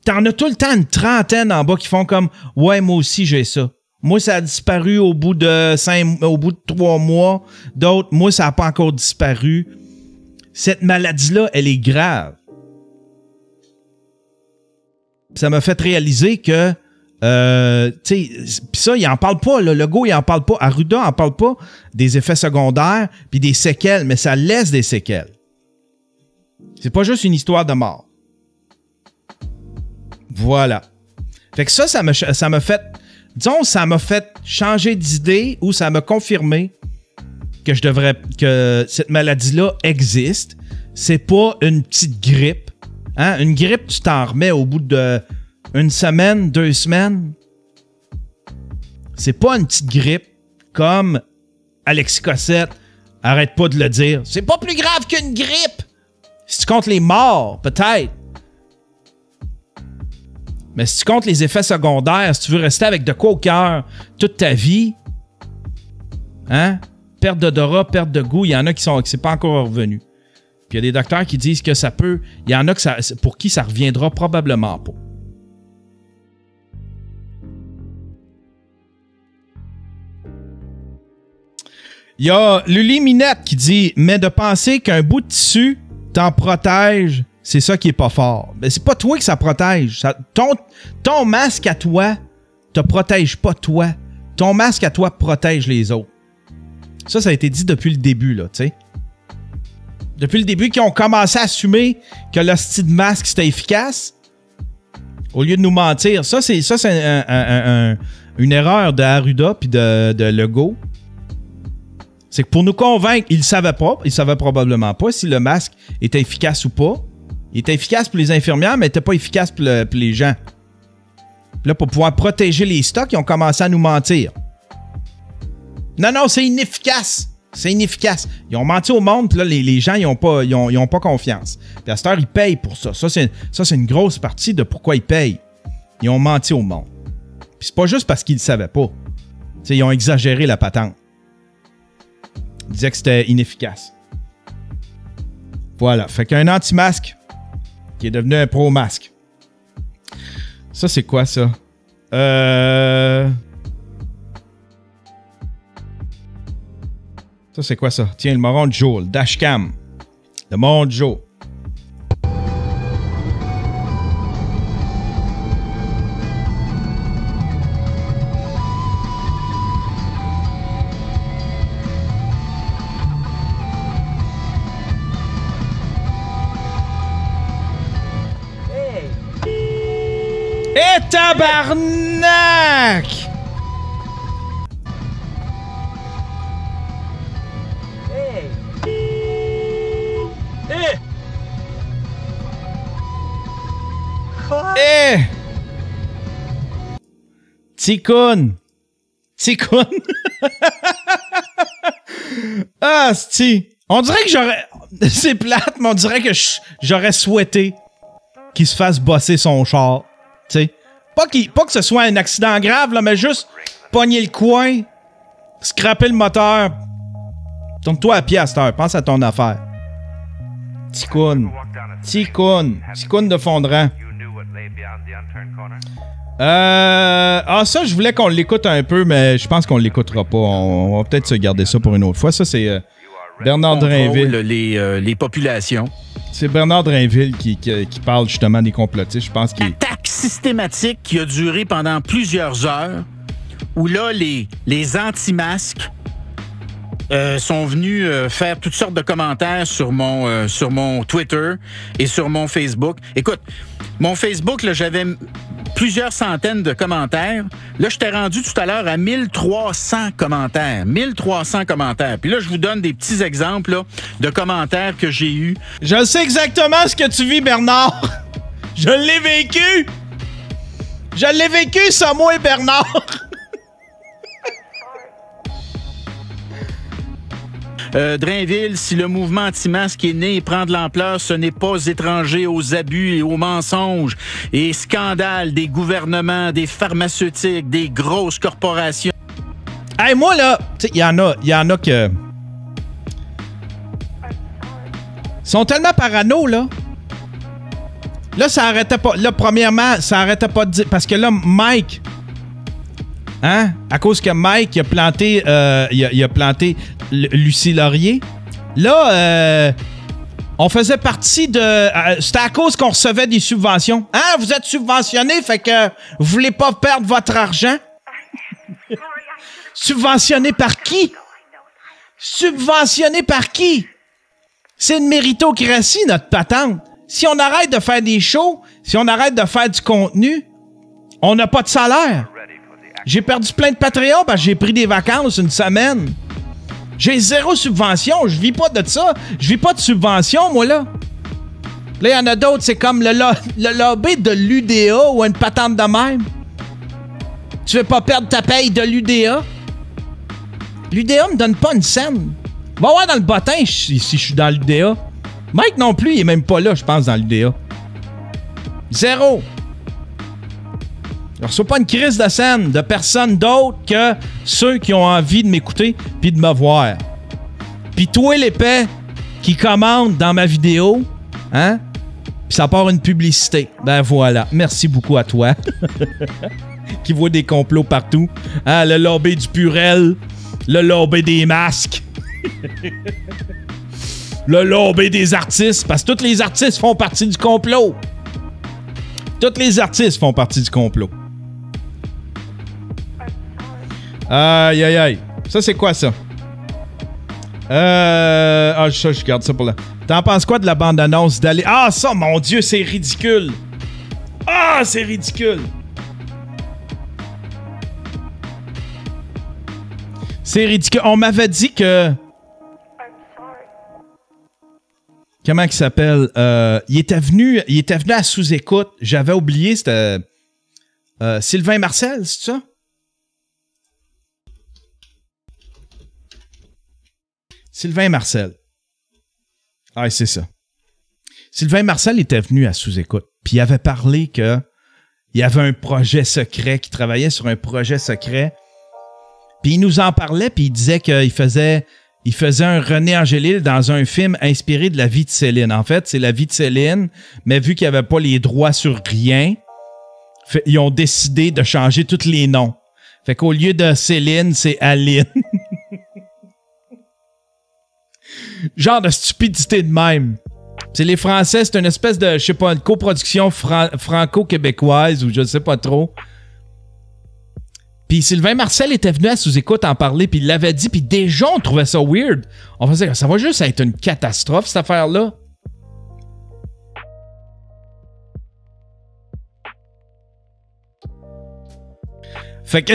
T'en as tout le temps une trentaine en bas qui font comme Ouais, moi aussi j'ai ça. Moi, ça a disparu au bout de cinq, au bout de trois mois. D'autres, moi, ça n'a pas encore disparu. Cette maladie-là, elle est grave. Ça m'a fait réaliser que euh, tu sais, ça, il en parle pas. Le logo, il en parle pas. Arruda en parle pas des effets secondaires puis des séquelles, mais ça laisse des séquelles. C'est pas juste une histoire de mort. Voilà. Fait que ça, ça m'a fait. Disons, ça m'a fait changer d'idée ou ça m'a confirmé que je devrais. que cette maladie-là existe. C'est pas une petite grippe. Hein? Une grippe, tu t'en remets au bout de une semaine, deux semaines. C'est pas une petite grippe comme Alexis Cossette arrête pas de le dire. C'est pas plus grave qu'une grippe. Si tu comptes les morts, peut-être. Mais si tu comptes les effets secondaires, si tu veux rester avec de quoi au cœur toute ta vie, hein? Perte d'odorat, perte de goût, il y en a qui sont c'est pas encore revenu. Puis il y a des docteurs qui disent que ça peut, il y en a pour qui ça reviendra probablement pas. Il y a Luli Minette qui dit Mais de penser qu'un bout de tissu t'en protège, c'est ça qui est pas fort. Mais c'est pas toi que ça protège. ton, ton masque à toi te protège pas toi. Ton masque à toi protège les autres. Ça, ça a été dit depuis le début, là, tu sais. Depuis le début qu'ils ont commencé à assumer que le style de masque, c'était efficace, au lieu de nous mentir. Ça, c'est une erreur de Arruda puis de, de Legault. C'est que pour nous convaincre, ils ne savaient pas, ils savaient probablement pas si le masque était efficace ou pas. Il était efficace pour les infirmières, mais il n'était pas efficace pour, les gens. là, pour pouvoir protéger les stocks, ils ont commencé à nous mentir. Non, non, c'est inefficace. C'est inefficace. Ils ont menti au monde, puis là, les, gens, ils n'ont pas, ont, pas confiance. Puis à cette heure, ils payent pour ça. Ça, c'est une grosse partie de pourquoi ils payent. Ils ont menti au monde. Puis c'est pas juste parce qu'ils ne savaient pas. ils ont exagéré la patente. Ils disaient que c'était inefficace. Voilà. Fait qu'un anti-masque qui est devenu un pro-masque. Ça, c'est quoi ça? Euh. Ça, c'est quoi ça? Tiens, le moron de Joe, le dashcam. Le moron de Joe. tabarnak! Ticoun. Ticoun. ah, sti. On dirait que j'aurais. C'est plate, mais on dirait que j'aurais souhaité qu'il se fasse bosser son char. Tu pas que ce soit un accident grave, là, mais juste pogner le coin, scraper le moteur. Tourne-toi à pied à cette heure. Pense à ton affaire. Ticoun. Ticoun. Ticoun de fondrant. Euh, ah, ça, je voulais qu'on l'écoute un peu, mais je pense qu'on l'écoutera pas. On, va peut-être se garder ça pour une autre fois. Ça, c'est euh, Bernard Drainville. Les, euh, les populations. C'est Bernard Drainville qui, qui, parle justement des complotistes. Je pense qu'il. Attaque systématique qui a duré pendant plusieurs heures, où là, les, les anti-masques euh, sont venus euh, faire toutes sortes de commentaires sur mon euh, sur mon Twitter et sur mon Facebook. Écoute, mon Facebook, là, j'avais plusieurs centaines de commentaires. Là, je t'ai rendu tout à l'heure à 1300 commentaires. 1300 commentaires. Puis là, je vous donne des petits exemples de commentaires que j'ai eus. Je sais exactement ce que tu vis, Bernard. Je l'ai vécu. Je l'ai vécu, ça, et Bernard. Euh, Drainville, si le mouvement anti-masque est né et prend de l'ampleur, ce n'est pas étranger aux abus et aux mensonges et scandales des gouvernements, des pharmaceutiques, des grosses corporations. Hey, moi, là, il y en a, il y en a que. sont tellement parano, là. Là, ça arrêtait pas. Là, premièrement, ça arrêtait pas de dire. Parce que là, Mike. Hein? À cause que Mike a planté, euh, il, a, planté Lucie Laurier. Là, euh, on faisait partie de. Euh, c'était à cause qu'on recevait des subventions. Hein? Vous êtes subventionné, fait que vous voulez pas perdre votre argent? subventionné par qui? Subventionné par qui? C'est une méritocratie, notre patente. Si on arrête de faire des shows, si on arrête de faire du contenu, on n'a pas de salaire. J'ai perdu plein de Patreon parce que j'ai pris des vacances une semaine. J'ai zéro subvention. Je vis pas de ça. Je vis pas de subvention, moi, là. Là, il y en a d'autres, c'est comme le, le lobby de l'UDA ou une patente de même. Tu veux pas perdre ta paye de l'UDA? L'UDA me donne pas une scène. Va voir dans le bottin si, si je suis dans l'UDA. Mike non plus, il est même pas là, je pense, dans l'UDA. Zéro. Je reçois pas une crise de scène de personne d'autre que ceux qui ont envie de m'écouter puis de me voir. Puis toi, l'épais qui commande dans ma vidéo, hein? Puis ça part une publicité. Ben voilà. Merci beaucoup à toi. qui voit des complots partout. Hein, le lobby du purel. Le lobby des masques. le lobby des artistes. Parce que tous les artistes font partie du complot. Tous les artistes font partie du complot. Aïe, aïe, aïe. Ça, c'est quoi, ça? Euh. Ah, ça, je garde ça pour là. T'en penses quoi de la bande-annonce d'aller. Ah, ça, mon Dieu, c'est ridicule! Ah, c'est ridicule! C'est ridicule. On m'avait dit que. Comment il s'appelle? Euh, il, était venu, il était venu à sous-écoute. J'avais oublié, c'était. Euh, Sylvain Marcel, c'est ça? Sylvain Marcel. Ah, c'est ça. Sylvain Marcel était venu à sous-écoute, puis il avait parlé que il y avait un projet secret, qu'il travaillait sur un projet secret. Puis il nous en parlait, puis il disait qu'il faisait, il faisait un René Angélil dans un film inspiré de la vie de Céline. En fait, c'est la vie de Céline, mais vu qu'il n'y avait pas les droits sur rien, ils ont décidé de changer tous les noms. Fait qu'au lieu de Céline, c'est Aline. Genre de stupidité de même. C'est les Français, c'est une espèce de, je sais pas, une coproduction franco-québécoise ou je sais pas trop. Puis Sylvain Marcel était venu à sous-écoute en parler, puis il l'avait dit, puis déjà on trouvait ça weird. On faisait, ça va juste être une catastrophe cette affaire-là. Fait que.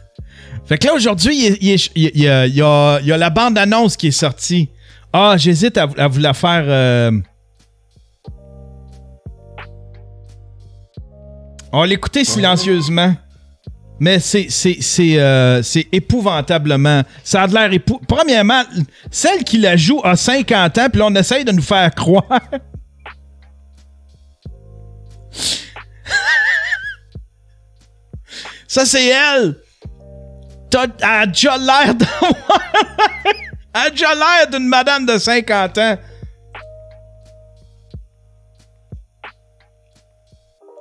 fait que là, aujourd'hui, il, y a, la bande-annonce qui est sortie. Ah, j'hésite à, vous la faire. Euh, on va l'écouter silencieusement. Mais c'est euh, épouvantablement. Ça a de l'air épou. Premièrement, celle qui la joue a 50 ans, puis on essaye de nous faire croire. Ça c'est elle. T'as déjà l'air de... elle a déjà l'air d'une madame de 50 ans.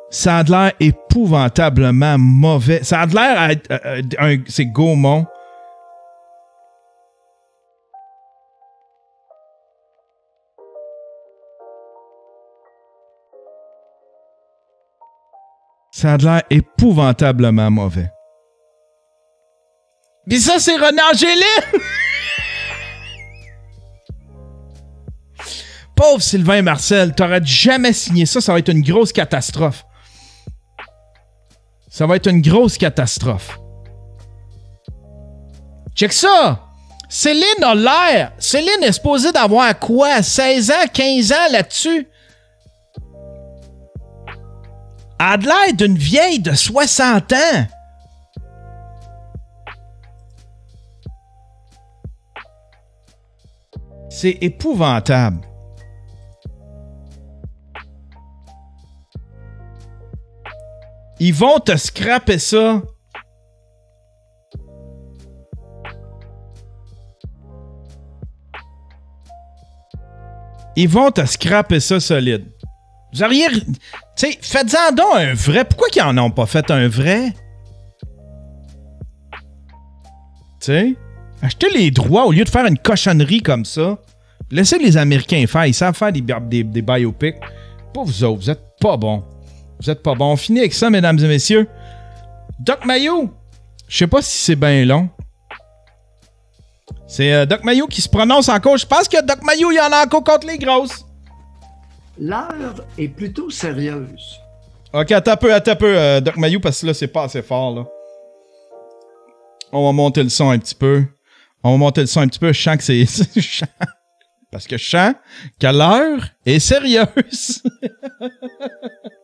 Ça a l'air épouvantablement mauvais. Ça a l'air euh, euh, c'est Gaumont. Ça a l'air épouvantablement mauvais. Puis ça, c'est René Angélil! Pauvre Sylvain Marcel, t'aurais jamais signé ça, ça va être une grosse catastrophe. Ça va être une grosse catastrophe. Check ça! Céline a l'air. Céline est supposée d'avoir quoi? 16 ans, 15 ans là-dessus? Elle a l'air d'une vieille de 60 ans. C'est épouvantable. Ils vont te scraper ça. Ils vont te scraper ça solide. Vous auriez. Tu sais, faites-en donc un vrai. Pourquoi qu'ils en ont pas fait un vrai? Tu sais, achetez les droits au lieu de faire une cochonnerie comme ça. Laissez les Américains faire. Ils savent faire des, des, des biopics. Pas vous autres. Vous êtes pas bons. Vous êtes pas bons. On finit avec ça, mesdames et messieurs. Doc Mayo. Je sais pas si c'est bien long. C'est euh, Doc Mayo qui se prononce encore. Je pense que Doc Mayo, il y en a encore contre les grosses. L'heure est plutôt sérieuse. Ok, attends un peu, attends un peu, euh, Doc Mayou, parce que là, c'est pas assez fort, là. On va monter le son un petit peu. On va monter le son un petit peu. Je sens que c'est... parce que je sens que l'heure est sérieuse.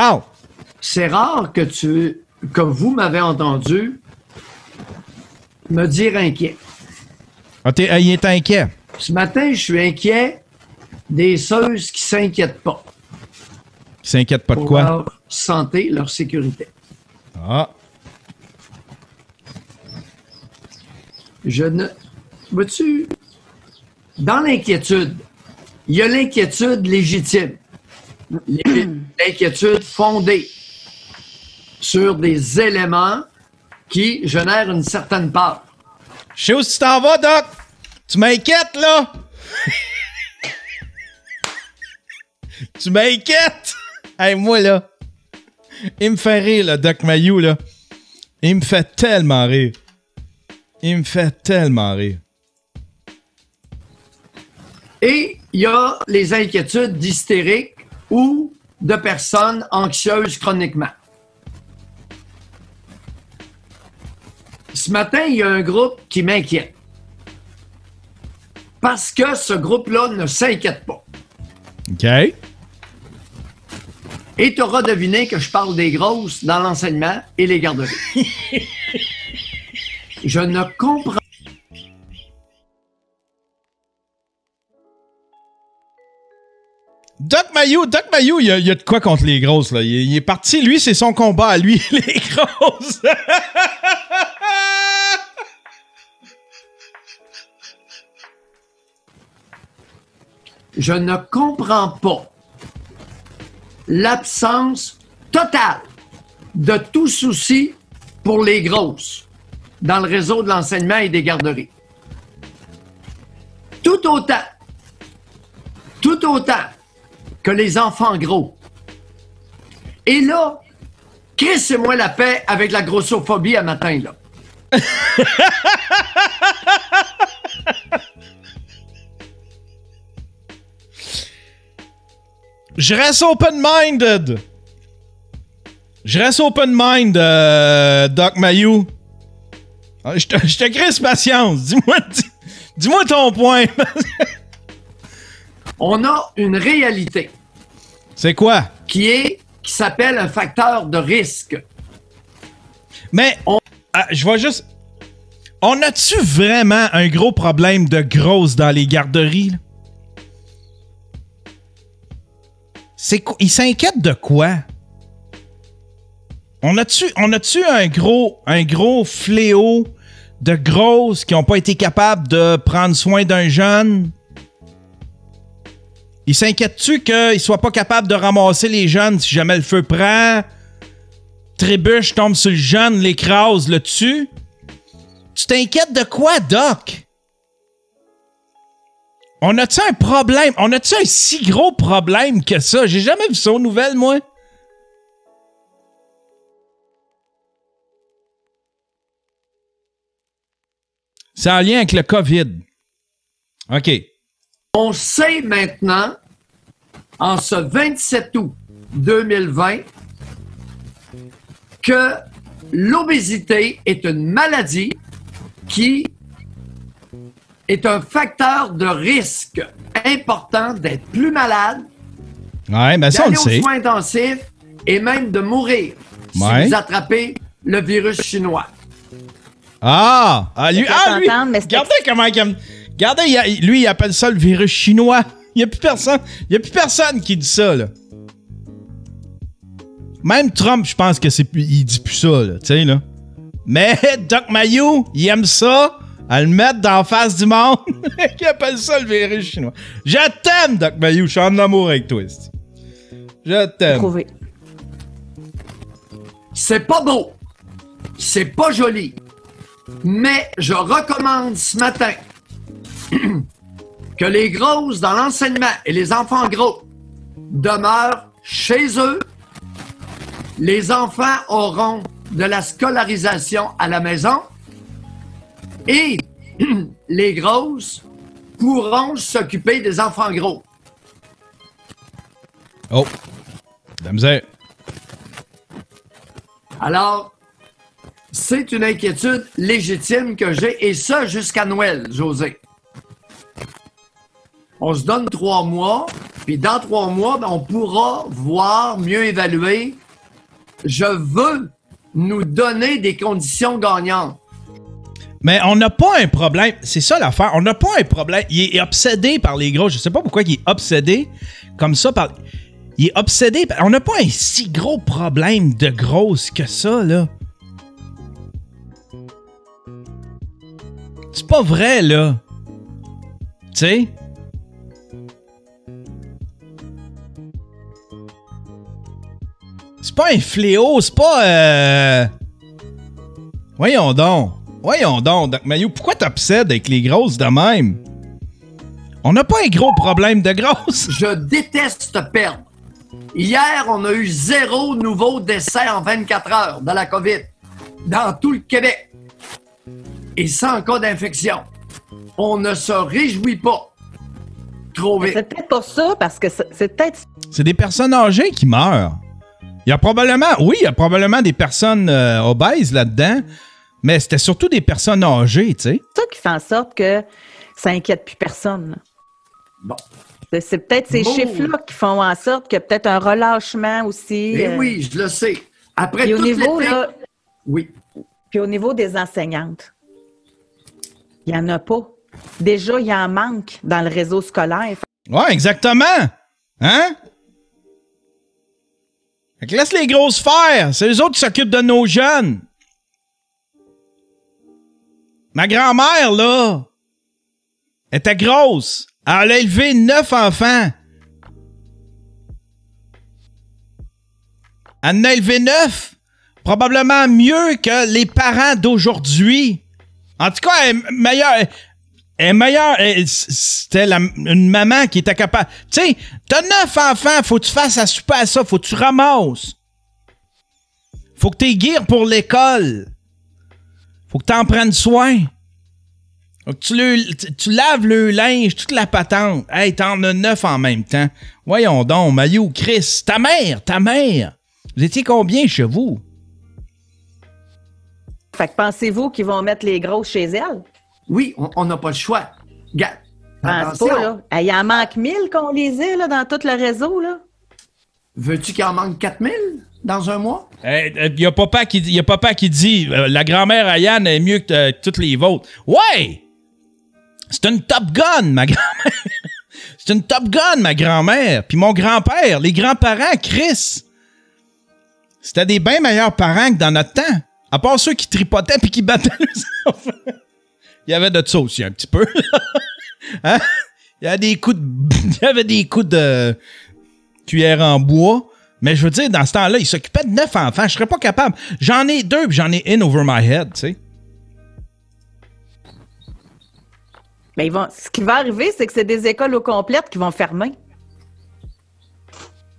Parle! C'est rare que tu, comme vous m'avez entendu, me dire inquiet. Ah, ah, il est inquiet. Ce matin, je suis inquiet des ceux qui s'inquiètent pas Il s'inquiète pas de pour quoi. leur santé, leur sécurité. Ah. Je ne. Vois-tu, dans l'inquiétude, il y a l'inquiétude légitime, l'inquiétude fondée sur des éléments qui génèrent une certaine peur. Je sais où tu t'en vas, Doc! Tu m'inquiètes, là! tu m'inquiètes! Hey, moi, là, il me fait rire, le Doc Mayou, là. Il me fait tellement rire. Il me fait tellement rire. Et il y a les inquiétudes d'hystériques ou de personnes anxieuses chroniquement. Ce matin, il y a un groupe qui m'inquiète. Parce que ce groupe-là ne s'inquiète pas. OK? Et tu auras deviné que je parle des grosses dans l'enseignement et les garderies. je ne comprends Doc Mayou, Doc Mayou, il y, a- de quoi contre les grosses, là. Il, il est parti, lui, c'est son combat à lui, les grosses. je ne comprends pas l'absence totale de tout souci pour les grosses dans le réseau de l'enseignement et des garderies. Tout autant, tout autant que les enfants gros. Et là, Chris et moi la paix avec la grossophobie à matin, là. Je reste open-minded. Je reste open-mind, euh, Doc Mayou. Ah, Je te, je te crisse patience. Dis-moi dis, dis-moi ton point. On a une réalité C'est quoi? qui est qui s'appelle un facteur de risque. Mais, ah, je vois juste. On a-tu vraiment un gros problème de grosse dans les garderies? C'est quoi? Ils s'inquiètent de quoi? On a-tu, on a-tu un gros, un gros fléau de grosses qui n'ont pas été capables de prendre soin d'un jeune? Ils s'inquiètent-tu qu'ils soient pas capables de ramasser les jeunes si jamais le feu prend? Trébuche tombe sur le jeune, l'écrase, le tue? Tu t'inquiètes de quoi, Doc? On a-tu un problème? On a-tu un si gros problème que ça? J'ai jamais vu ça aux nouvelles, moi. C'est en lien avec le COVID. OK. On sait maintenant, en ce 27 août 2020, que l'obésité est une maladie qui est un facteur de risque important d'être plus malade, Ouais, ben d'aller le aux sait. soins intensifs et même de mourir Ouais. si vous attrapez le virus chinois. Ah! ah, lui, ah, lui, regardez comment il aime- Regardez, il a- lui, il appelle ça le virus chinois. Il n'y a plus personne. Il y a plus personne qui dit ça, là. Même Trump, je pense que c'est plus, il dit plus ça, là, tu sais, là. Mais Doc Mayou, il aime ça, à le mettre dans la face du monde. il appelle ça le virus chinois. Je t'aime, Doc Mayou, je suis en amour avec toi. esti. Je t'aime. C'est pas beau, c'est pas joli, mais je recommande ce matin que les grosses dans l'enseignement et les enfants gros demeurent chez eux. Les enfants auront de la scolarisation à la maison et les grosses pourront s'occuper des enfants gros. Oh. La misère. Alors, c'est une inquiétude légitime que j'ai, et ça jusqu'à Noël, José. On se donne trois mois, puis dans trois mois, ben, on pourra voir, mieux évaluer. Je veux nous donner des conditions gagnantes. Mais on n'a pas un problème. C'est ça l'affaire. On n'a pas un problème. Il est obsédé par les gros. Je sais pas pourquoi il est obsédé comme ça par. Il est obsédé. par- On n'a pas un si gros problème de grosse que ça, là. C'est pas vrai, là. Tu sais? C'est pas un fléau, c'est pas. Euh... Voyons donc. Voyons donc, Doc Mayou. Pourquoi t'obsèdes avec les grosses de même? On n'a pas un gros problème de grosses. Je déteste perdre. Hier, on a eu zéro nouveau décès en 24 heures de la COVID dans tout le Québec. Et sans cas d'infection. On ne se réjouit pas trop vite. C'est peut-être pour ça, parce que c'est c'est peut-être C'est des personnes âgées qui meurent. Il y a probablement, oui, il y a probablement des personnes euh, obèses là-dedans, mais c'était surtout des personnes âgées, tu sais. ça qui fait en sorte que ça inquiète plus personne. Bon. C'est- C'est peut-être ces Bon. chiffres-là qui font en sorte qu'il y a peut-être un relâchement aussi. Mais euh, oui, je le sais. Après Puis au tout niveau, là, Oui. puis au niveau des enseignantes, il n'y en a pas. Déjà, il y en manque dans le réseau scolaire. Ouais, exactement. Hein? Laisse les grosses faire. C'est les autres qui s'occupent de nos jeunes. Ma grand-mère, là, était grosse. Elle a élevé neuf enfants. Elle en a élevé neuf. Probablement mieux que les parents d'aujourd'hui. En tout cas, elle est meilleure. Est meilleure. C'était une maman qui était capable. Tu sais, t'as neuf enfants, faut que tu fasses à souper à ça, faut que tu ramasses. Faut que t'es guires pour l'école. Faut que t'en prennes soin. Faut que tu, laves le linge, toute la patente. Hey, t'en as neuf en même temps. Voyons donc, Mayou, Chris, ta mère, ta mère. Vous étiez combien chez vous? Fait que pensez-vous qu'ils vont mettre les grosses chez elles? Oui, on- n'a pas le choix. Regarde, Je pense Attention. pas, là. Hey, Il en manque mille qu'on les ait, là, dans tout le réseau, là. Veux-tu qu'il en manque 4000 dans un mois? Il y a papa qui, y a papa qui dit euh, la grand-mère à Yann est mieux que euh, toutes les vôtres. Ouais! C'est une Top Gun, ma grand-mère. C'est une Top Gun, ma grand-mère. Puis mon grand-père, les grands-parents, Chris. C'était des bien meilleurs parents que dans notre temps. À part ceux qui tripotaient puis qui battaient les enfants. Il y avait de ça aussi un petit peu. Hein? Il y avait des coups de, il y avait des coups de cuillère en bois. Mais je veux dire, dans ce temps-là, il s'occupait de neuf enfants. Je serais pas capable. J'en ai deux, puis j'en ai in over my head, tu sais. Mais ils vont, ce qui va arriver, c'est que c'est des écoles au complète qui vont fermer.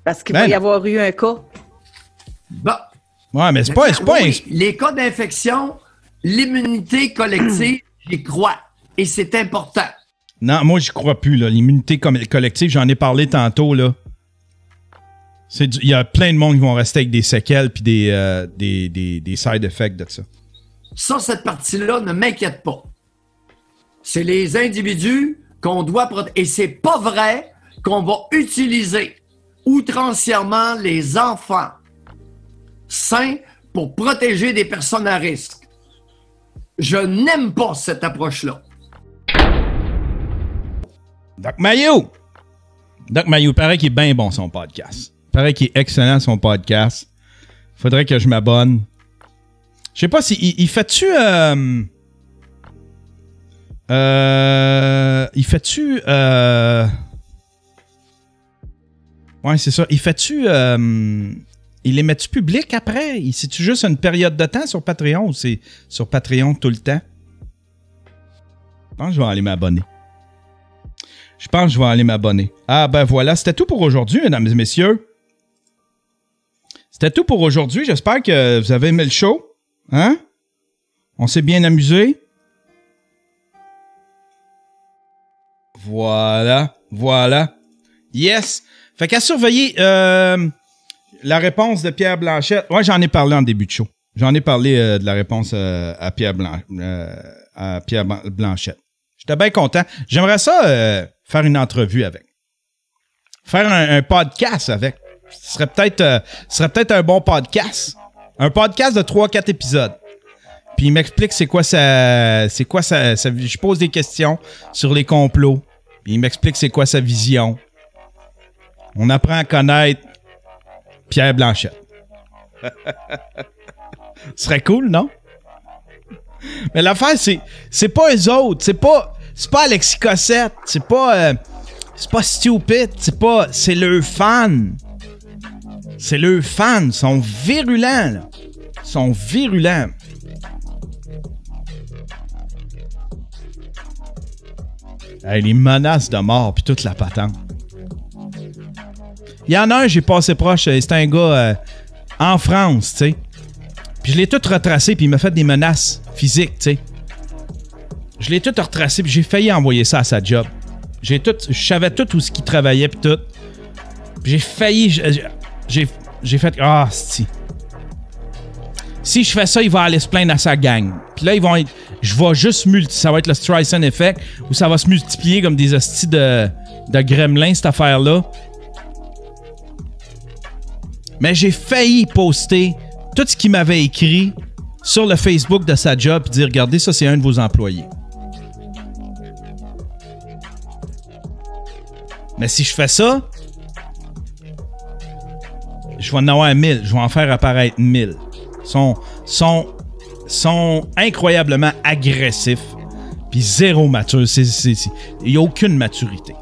Parce qu'il Ben va y non. avoir eu un cas. Bon. Ouais, mais c'est pas, c'est pas un- Oui, les cas d'infection, l'immunité collective, j'y crois. Et c'est important. Non, moi, j'y crois plus, là. L'immunité collective, j'en ai parlé tantôt, là. Il y a plein de monde qui vont rester avec des séquelles puis des, euh, des, des, des side effects de ça. Ça, cette partie-là ne m'inquiète pas. C'est les individus qu'on doit protéger. Et c'est pas vrai qu'on va utiliser outrancièrement les enfants sains pour protéger des personnes à risque. Je n'aime pas cette approche-là. Doc Mayo! Doc Mayo, paraît qu'il est bien bon son podcast. Paraît qu'il est excellent son podcast. Faudrait que je m'abonne. Je sais pas si. Il, fait-tu. Euh, euh, il fait-tu. Euh, ouais, c'est ça. Il fait-tu. Il les met-tu public après? C'est-tu juste une période de temps sur Patreon ou c'est sur Patreon tout le temps? Je pense que je vais aller m'abonner. Je pense que je vais aller m'abonner. Ah ben voilà, c'était tout pour aujourd'hui, mesdames et messieurs. C'était tout pour aujourd'hui. J'espère que vous avez aimé le show. Hein? On s'est bien amusé. Voilà, voilà. Yes. Fait qu'à surveiller euh, la réponse de Pierre Blanchette. Ouais, j'en ai parlé en début de show. J'en ai parlé euh, de la réponse euh, à Pierre, euh, Blanchette. J'étais bien content. J'aimerais ça faire une entrevue avec. Faire un, podcast avec. Ce serait peut-être un bon podcast. Un podcast de 3-4 épisodes. Puis il m'explique c'est quoi ça. C'est quoi ça- Je pose des questions sur les complots. Puis il m'explique c'est quoi sa vision. On apprend à connaître Pierre Blanchette. Ce serait cool, non? Mais l'affaire, c'est, c'est pas eux autres. C'est pas, c'est pas Alexis Cossette. C'est pas, euh, c'est pas stupid. C'est pas, c'est leurs fans. C'est leurs fans. Ils sont virulents, là. Ils sont virulents. Hey, les menaces de mort puis toute la patente. Il y en a un, j'ai passé proche. euh, C'est un gars euh, en France, tu sais. Puis je l'ai tout retracé, puis il m'a fait des menaces physiques, tu sais. Je l'ai tout retracé, puis j'ai failli envoyer ça à sa job. J'ai tout, je savais tout où ce qu'il travaillait, puis tout. J'ai failli, j'ai- j'ai, fait, ah, si. Si je fais ça, il va aller se plaindre à sa gang. Puis là, ils vont être, je vais juste multiplier, ça va être le Streisand effect, où ça va se multiplier comme des hosties de, de gremlins, cette affaire-là. Mais j'ai failli poster tout ce qu'il m'avait écrit sur le Facebook de sa job et dire regardez ça c'est un de vos employés. Mais si je fais ça, je vais en avoir 1000, je vais en faire apparaître 1000. Ils sont incroyablement agressifs puis zéro mature, il y a aucune maturité.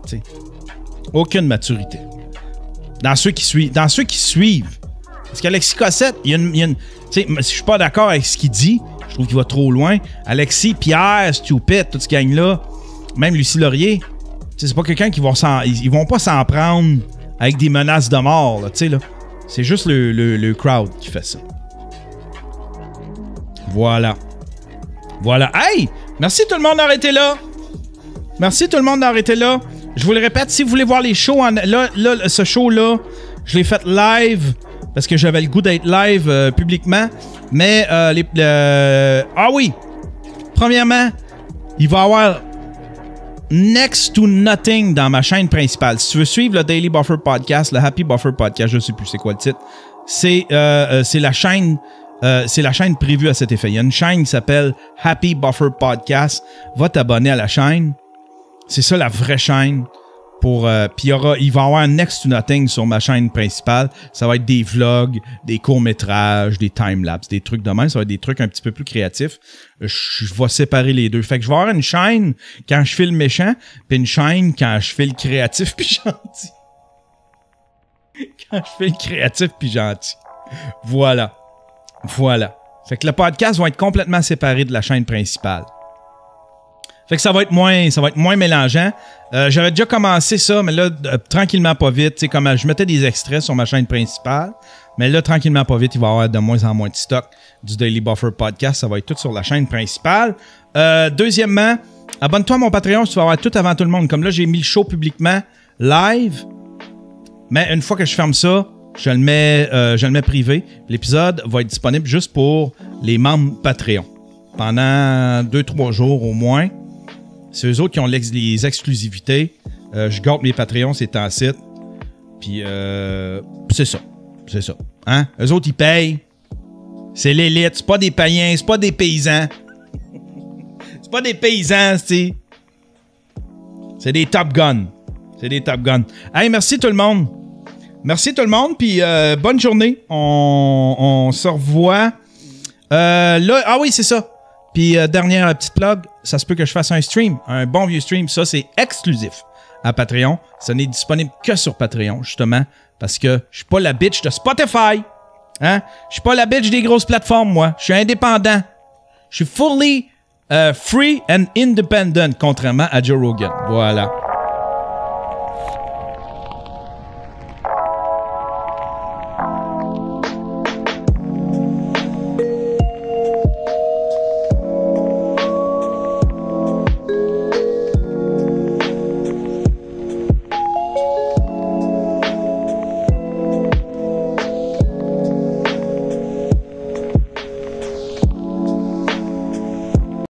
Aucune maturité dans ceux qui suivent. Dans ceux qui suivent. Parce qu'Alexis Cossette, il y a une. sais, je suis pas d'accord avec ce qu'il dit. Je trouve qu'il va trop loin. Alexis, Pierre, Stupid, toute ce gang-là, même Lucie Laurier, c'est pas quelqu'un qui va s'en. Ils, pas s'en prendre avec des menaces de mort, tu sais, là. C'est juste le, le- le crowd qui fait ça. Voilà. Voilà. Hey! Merci tout le monde été là. Merci tout le monde été là. Je vous le répète, si vous voulez voir les shows, là, ce show-là, je l'ai fait live parce que j'avais le goût d'être live euh, publiquement. Mais, euh, ah oui! Premièrement, il va y avoir next to nothing dans ma chaîne principale. Si tu veux suivre le Daily Buffer Podcast, le Happy Buffer Podcast, je sais plus c'est quoi le titre, c'est euh, la chaîne c'est la chaîne prévue à cet effet. Il y a une chaîne qui s'appelle Happy Buffer Podcast. Va t'abonner à la chaîne. C'est ça la vraie chaîne. Pour, euh, puis il, va y avoir un Next to Nothing sur ma chaîne principale. Ça va être des vlogs, des courts-métrages, des time-lapse, des trucs de même. Ça va être des trucs un petit peu plus créatifs. Je, je vais séparer les deux. Fait que je vais avoir une chaîne quand je fais le méchant, puis une chaîne quand je fais le créatif puis gentil. quand je fais le créatif puis gentil. Voilà. Voilà. Fait que le podcast va être complètement séparé de la chaîne principale. Fait que ça va être moins, ça va être moins mélangeant. Euh, J'avais déjà commencé ça, mais là, euh, tranquillement pas vite. Comme je mettais des extraits sur ma chaîne principale. Mais là, tranquillement pas vite, il va y avoir de moins en moins de stock du Daily Buffer Podcast. Ça va être tout sur la chaîne principale. Euh, deuxièmement, abonne-toi à mon Patreon si tu vas avoir tout avant tout le monde. Comme là, j'ai mis le show publiquement live. Mais une fois que je ferme ça, je le mets, je le mets privé. L'épisode va être disponible juste pour les membres Patreon. Pendant 2-3 jours au moins. C'est eux autres qui ont les exclusivités. Euh, je garde mes Patreons, c'est en site. Puis euh, c'est ça. C'est ça. Hein? Eux autres, ils payent. C'est l'élite. C'est pas des païens. C'est pas des paysans. c'est pas des paysans, c'est. C'est des Top Guns. C'est des Top Guns. Hey, merci tout le monde. Merci tout le monde, puis euh, bonne journée. On, on se revoit. Là, ah oui, c'est ça. Puis euh, dernière petite plug, ça se peut que je fasse un stream, un bon vieux stream. Ça, c'est exclusif à Patreon. Ça n'est disponible que sur Patreon, justement, parce que je suis pas la bitch de Spotify. Hein? Je suis pas la bitch des grosses plateformes, moi. Je suis indépendant. Je suis fully euh, free and independent, contrairement à Joe Rogan. Voilà.